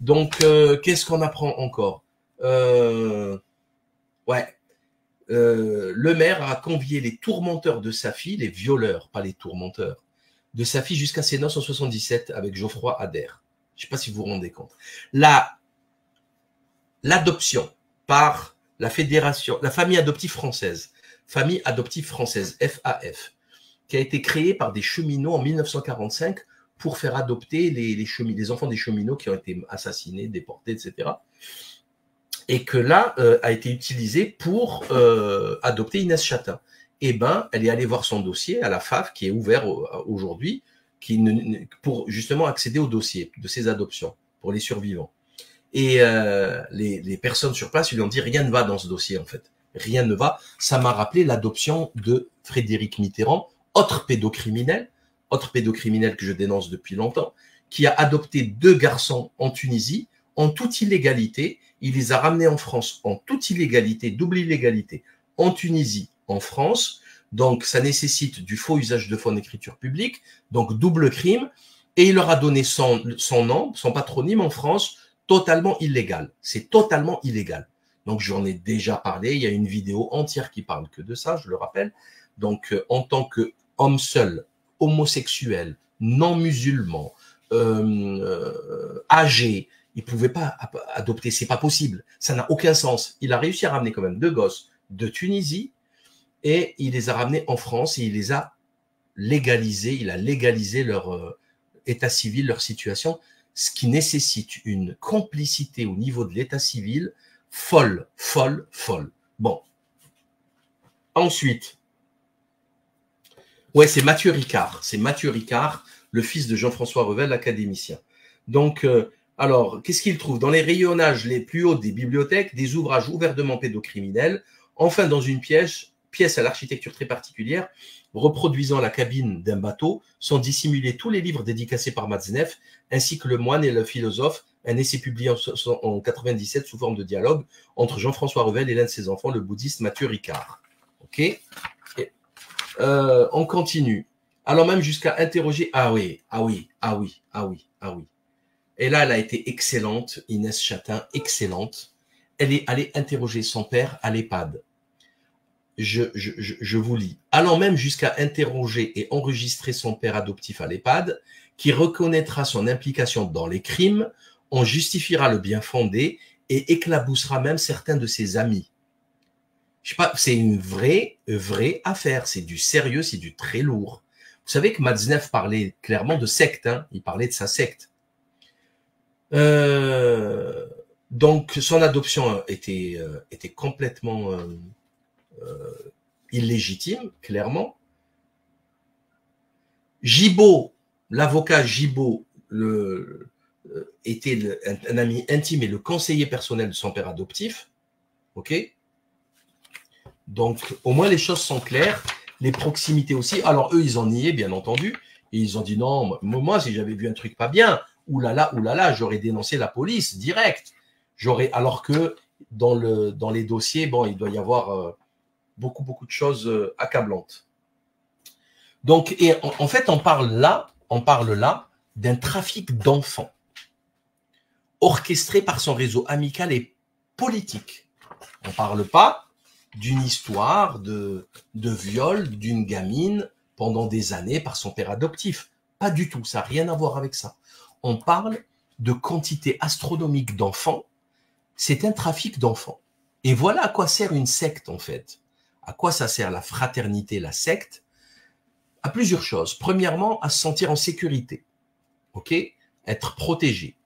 Speaker 1: Donc, euh, qu'est-ce qu'on apprend encore? Euh, Ouais, euh, le maire a convié les tourmenteurs de sa fille, les violeurs, pas les tourmenteurs, de sa fille jusqu'à ses noces en 77 avec Geoffroy Adair. Je ne sais pas si vous vous rendez compte. La, l'adoption par la fédération, la famille adoptive française, famille adoptive française, FAF, qui a été créée par des cheminots en 1945 pour faire adopter les, enfants des cheminots qui ont été assassinés, déportés, etc et que là euh, a été utilisé pour euh, adopter Inès Chatin. Eh ben, elle est allée voir son dossier à la FAF qui est ouvert aujourd'hui, pour justement accéder au dossier de ces adoptions pour les survivants. Et euh, les, personnes sur place lui ont dit rien ne va dans ce dossier en fait, rien ne va. Ça m'a rappelé l'adoption de Frédéric Mitterrand, autre pédocriminel, autre pédocriminel que je dénonce depuis longtemps, qui a adopté deux garçons en Tunisie en toute illégalité il les a ramenés en France en toute illégalité, double illégalité, en Tunisie, en France. Donc, ça nécessite du faux usage de faux en écriture publique, donc double crime. Et il leur a donné son, son nom, son patronyme en France, totalement illégal. C'est totalement illégal. Donc, j'en ai déjà parlé. Il y a une vidéo entière qui parle que de ça, je le rappelle. Donc, euh, en tant qu'homme seul, homosexuel, non musulman, euh, euh, âgé, il pouvait pas adopter, c'est pas possible, ça n'a aucun sens. Il a réussi à ramener quand même deux gosses de Tunisie et il les a ramenés en France et il les a légalisés, il a légalisé leur euh, état civil, leur situation, ce qui nécessite une complicité au niveau de l'état civil folle, folle, folle. Bon. Ensuite, ouais, c'est Mathieu Ricard, c'est Mathieu Ricard, le fils de Jean-François Revel, l'académicien. Donc, euh, alors, qu'est-ce qu'il trouve? Dans les rayonnages les plus hauts des bibliothèques, des ouvrages ouvertement pédocriminels. Enfin, dans une pièce, pièce à l'architecture très particulière, reproduisant la cabine d'un bateau, sont dissimulés tous les livres dédicacés par Matzneff, ainsi que Le moine et le philosophe, un essai publié en, 97 sous forme de dialogue entre Jean-François Revel et l'un de ses enfants, le bouddhiste Mathieu Ricard. Ok? Euh, On continue. Alors même jusqu'à interroger. Ah oui, ah oui, ah oui, ah oui, ah oui. Et là, elle a été excellente, Inès Chatin, excellente. Elle est allée interroger son père à l'EHPAD. Je, vous lis. Allant même jusqu'à interroger et enregistrer son père adoptif à l'EHPAD, qui reconnaîtra son implication dans les crimes, on justifiera le bien fondé et éclaboussera même certains de ses amis. Je sais pas, c'est une vraie, vraie affaire. C'est du sérieux, c'est du très lourd. Vous savez que Matzneff parlait clairement de secte, hein il parlait de sa secte. Euh, donc son adoption était, euh, était complètement euh, illégitime, clairement. Gibault, l'avocat Gibault, le, était un, ami intime et le conseiller personnel de son père adoptif. OK? Donc, au moins, les choses sont claires. Les proximités aussi. Alors, eux, ils ont nié, bien entendu. Ils ont dit non, moi, si j'avais vu un truc pas bien, oulala, oulala, j'aurais dénoncé la police direct. J'aurais, alors que dans, dans les dossiers, bon, il doit y avoir euh, beaucoup, beaucoup de choses euh, accablantes. Donc, et en, fait, on parle là, on parle là d'un trafic d'enfants orchestré par son réseau amical et politique. On ne parle pas d'une histoire de, de viol d'une gamine pendant des années par son père adoptif. Pas du tout, ça n'a rien à voir avec ça on parle de quantité astronomique d'enfants, c'est un trafic d'enfants. Et voilà à quoi sert une secte en fait. À quoi ça sert la fraternité, la secte? À plusieurs choses. Premièrement, à se sentir en sécurité. OK? Être protégé.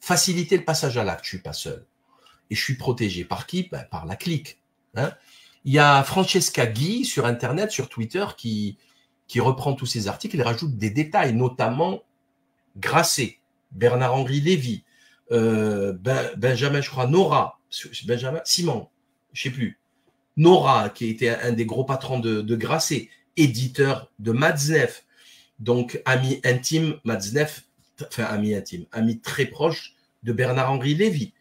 Speaker 1: Faciliter le passage à l'acte. Je suis pas seul. Et je suis protégé par qui? Ben, Par la clique. Hein Il y a Francesca Guy sur Internet, sur Twitter, qui, reprend tous ces articles et rajoute des détails, notamment Grasset. Bernard-Henri Lévy, euh, ben, Benjamin, je crois, Nora, Benjamin, Simon, je sais plus, Nora, qui était un des gros patrons de, Grasset, éditeur de Matzneff, Donc, ami intime, Matzneff, enfin, ami intime, ami très proche de Bernard-Henri Lévy.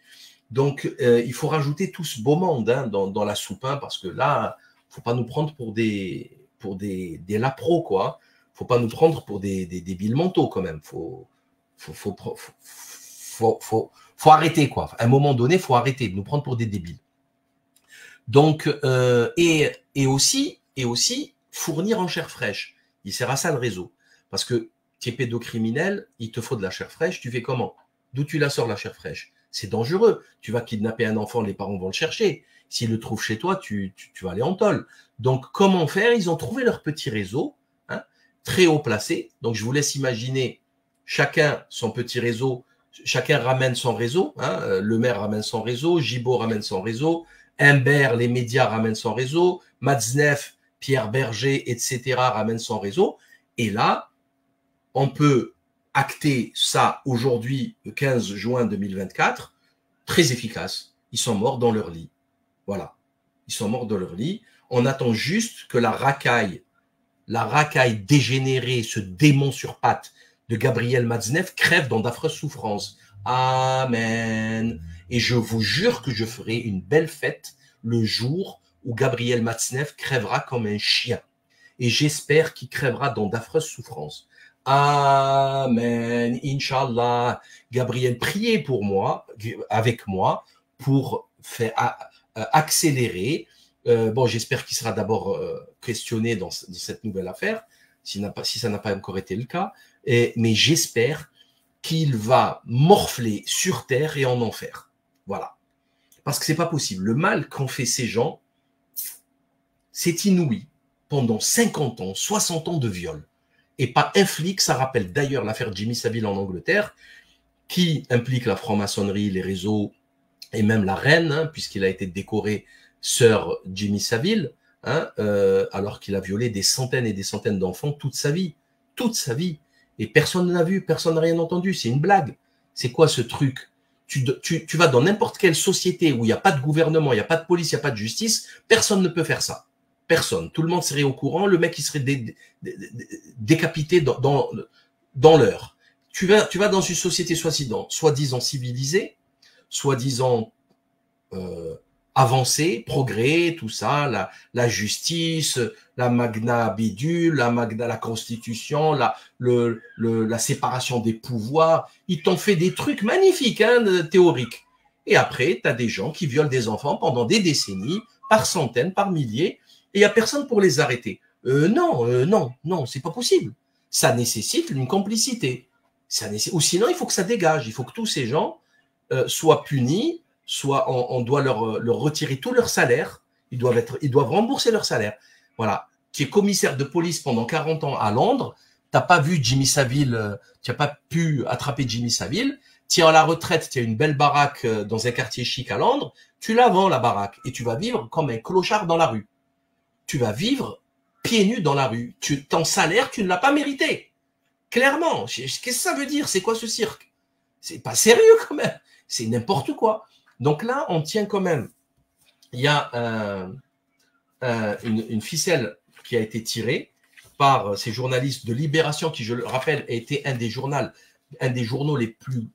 Speaker 1: Donc, euh, il faut rajouter tout ce beau monde hein, dans, la soupe, hein, parce que là, faut pas nous prendre pour des, pour des, des lapros, quoi. faut pas nous prendre pour des, débiles mentaux, quand même. faut, faut, faut, faut, faut, arrêter, quoi. À un moment donné, faut arrêter de nous prendre pour des débiles. Donc, euh, et, et, aussi, et aussi, fournir en chair fraîche. Il sert à ça le réseau. Parce que tu es pédocriminel, il te faut de la chair fraîche, tu fais comment? D'où tu la sors, la chair fraîche? C'est dangereux. Tu vas kidnapper un enfant, les parents vont le chercher. S'ils le trouvent chez toi, tu, tu, vas aller en tôle. Donc, comment faire? Ils ont trouvé leur petit réseau, hein, très haut placé. Donc, je vous laisse imaginer chacun son petit réseau, chacun ramène son réseau. Hein, euh, le maire ramène son réseau, Gibault ramène son réseau, Imbert, les médias ramènent son réseau, Matzneff, Pierre Berger, etc. ramènent son réseau. Et là, on peut acter ça aujourd'hui, le 15 juin 2024, très efficace. Ils sont morts dans leur lit. Voilà. Ils sont morts dans leur lit. On attend juste que la racaille, la racaille dégénérée, ce démon sur pattes de Gabriel Matzneff crève dans d'affreuses souffrances. Amen. Et je vous jure que je ferai une belle fête le jour où Gabriel Matzneff crèvera comme un chien. Et j'espère qu'il crèvera dans d'affreuses souffrances. Amen. Inch'Allah. Gabriel, priez pour moi, avec moi, pour faire accélérer. Euh, bon, j'espère qu'il sera d'abord euh, questionné dans, cette nouvelle affaire, si, ça n'a pas encore été le cas. Mais j'espère qu'il va morfler sur terre et en enfer. Voilà. Parce que c'est pas possible. Le mal qu'ont fait ces gens, c'est inouï. Pendant 50 ans, 60 ans de viol. Et pas un flic, ça rappelle d'ailleurs l'affaire Jimmy Savile en Angleterre, qui implique la franc-maçonnerie, les réseaux et même la reine, hein, puisqu'il a été décoré sœur Jimmy Savile, hein, euh, alors qu'il a violé des centaines et des centaines d'enfants toute sa vie. Toute sa vie. Et personne n'a vu, personne n'a rien entendu. C'est une blague. C'est quoi ce truc? Tu, tu, tu, vas dans n'importe quelle société où il n'y a pas de gouvernement, il n'y a pas de police, il n'y a pas de justice, personne ne peut faire ça. Personne. Tout le monde serait au courant, le mec il serait décapité dans, dans, l'heure. Tu vas, tu vas dans une société soi-disant, soi-disant civilisée, soi-disant euh, avancée, progrès, tout ça, la, la justice, la magna bidule, la magna, la constitution, la, le, le, la séparation des pouvoirs. Ils t'ont fait des trucs magnifiques, hein, théoriques. Et après, tu as des gens qui violent des enfants pendant des décennies, par centaines, par milliers, et il n'y a personne pour les arrêter. Euh, non, euh, non, non, c'est pas possible. Ça nécessite une complicité. Ça nécessite... Ou sinon, il faut que ça dégage. Il faut que tous ces gens euh, soient punis soit on, doit leur, leur, retirer tout leur salaire, ils doivent, être, ils doivent rembourser leur salaire. Voilà. Tu es commissaire de police pendant 40 ans à Londres, t'as pas vu Jimmy Savile, euh, tu n'as pas pu attraper Jimmy Savile, tu à la retraite, tu as une belle baraque euh, dans un quartier chic à Londres, tu la vends la baraque et tu vas vivre comme un clochard dans la rue. Tu vas vivre pieds nus dans la rue. Tu, ton salaire, tu ne l'as pas mérité. Clairement. Qu'est-ce que ça veut dire? C'est quoi ce cirque? C'est pas sérieux quand même. C'est n'importe quoi. Donc là, on tient quand même. Il y a une, ficelle qui a été tirée par ces journalistes de Libération, qui, je le rappelle, a été un des, journaux, un des journaux les plus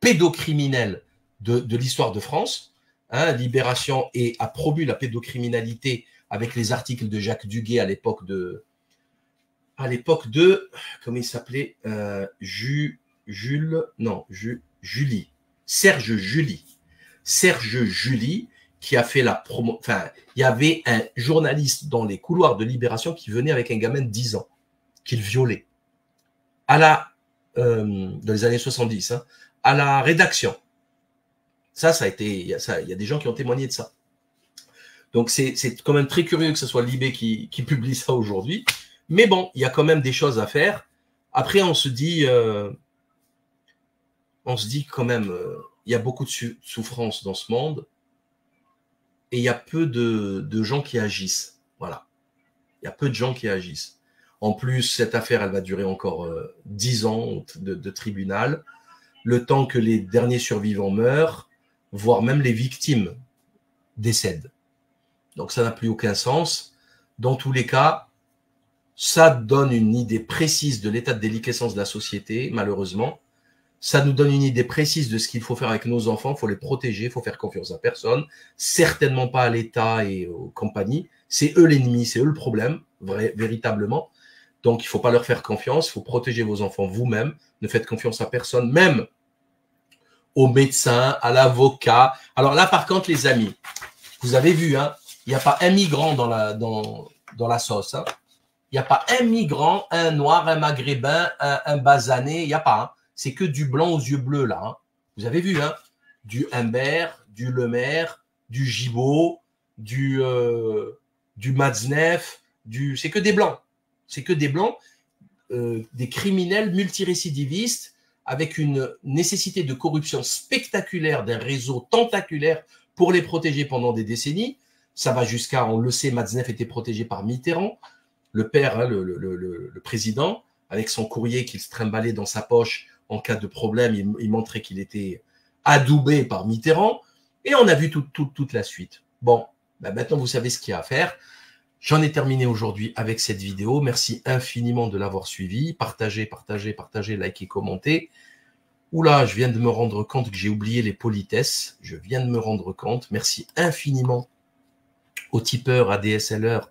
Speaker 1: pédocriminels de, l'histoire de France. Hein, Libération et a promu la pédocriminalité avec les articles de Jacques Duguay à l'époque de, à l'époque de, comment il s'appelait, euh, Jules, non, Julie, Serge Julie. Serge Julie, qui a fait la promo. Enfin, il y avait un journaliste dans les couloirs de Libération qui venait avec un gamin de 10 ans, qu'il violait. À la, euh, dans les années 70, hein, à la rédaction. Ça, ça a été, il y a, des gens qui ont témoigné de ça. Donc, c'est quand même très curieux que ce soit Libé qui, qui publie ça aujourd'hui. Mais bon, il y a quand même des choses à faire. Après, on se dit, euh, on se dit quand même, euh, il y a beaucoup de souffrance dans ce monde et il y a peu de, gens qui agissent. Voilà. Il y a peu de gens qui agissent. En plus, cette affaire, elle va durer encore euh, dix ans de, tribunal, le temps que les derniers survivants meurent, voire même les victimes décèdent. Donc ça n'a plus aucun sens. Dans tous les cas, Ça donne une idée précise de l'état de déliquescence de la société, malheureusement. Ça nous donne une idée précise de ce qu'il faut faire avec nos enfants. Il faut les protéger, il faut faire confiance à personne. Certainement pas à l'État et aux compagnies. C'est eux l'ennemi, c'est eux le problème, vrai, véritablement. Donc, il ne faut pas leur faire confiance. Il faut protéger vos enfants vous-même. Ne faites confiance à personne, même au médecin, à l'avocat. Alors là, par contre, les amis, vous avez vu, hein, il n'y a pas un migrant dans la, dans, dans la sauce. Hein. Il n'y a pas un migrant, un noir, un maghrébin, un, un basané. Il n'y a pas. Hein. C'est que du blanc aux yeux bleus, là. Hein. Vous avez vu, hein du Humbert, du Lemaire, du Gibault, du, euh, du Matzneff, c'est que des blancs. C'est que des blancs, euh, des criminels multirécidivistes avec une nécessité de corruption spectaculaire d'un réseau tentaculaire pour les protéger pendant des décennies. Ça va jusqu'à, on le sait, Matzneff était protégé par Mitterrand, le père, hein, le, président, avec son courrier qu'il se trimballait dans sa poche en cas de problème. Il, montrait qu'il était adoubé par Mitterrand. Et on a vu toute la suite. Bon, ben maintenant vous savez ce qu'il y a à faire. J'en ai terminé aujourd'hui avec cette vidéo. Merci infiniment de l'avoir suivi. Partagez, partagez, partagez, likez, commentez. Oula, je viens de me rendre compte que j'ai oublié les politesses. Je viens de me rendre compte. Merci infiniment aux tipeurs, à DSLR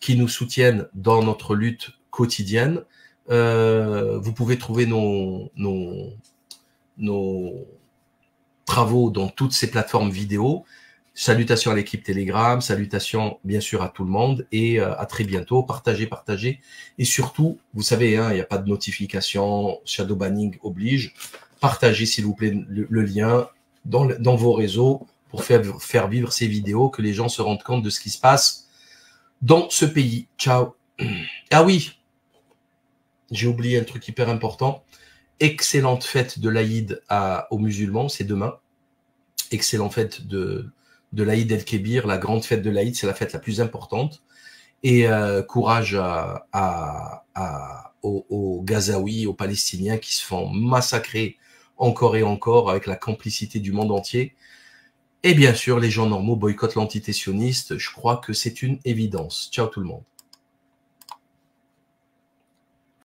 Speaker 1: qui nous soutiennent dans notre lutte quotidienne. Euh, vous pouvez trouver nos, travaux dans toutes ces plateformes vidéo. Salutations à l'équipe Telegram, salutations bien sûr à tout le monde et euh, à très bientôt. Partagez, partagez. Et surtout, vous savez, hein, il n'y a pas de notification, shadow banning oblige. Partagez s'il vous plaît le, lien dans, vos réseaux pour faire vivre ces vidéos, que les gens se rendent compte de ce qui se passe dans ce pays. Ciao. Ah oui, j'ai oublié un truc hyper important. Excellente fête de l'Aïd aux musulmans, c'est demain. Excellente fête de, l'Aïd el-Kébir, la grande fête de l'Aïd, c'est la fête la plus importante. Et euh, courage aux, aux Gazaouis, aux Palestiniens qui se font massacrer encore et encore avec la complicité du monde entier. Et bien sûr, les gens normaux boycottent l'entité sioniste. Je crois que c'est une évidence. Ciao tout le monde.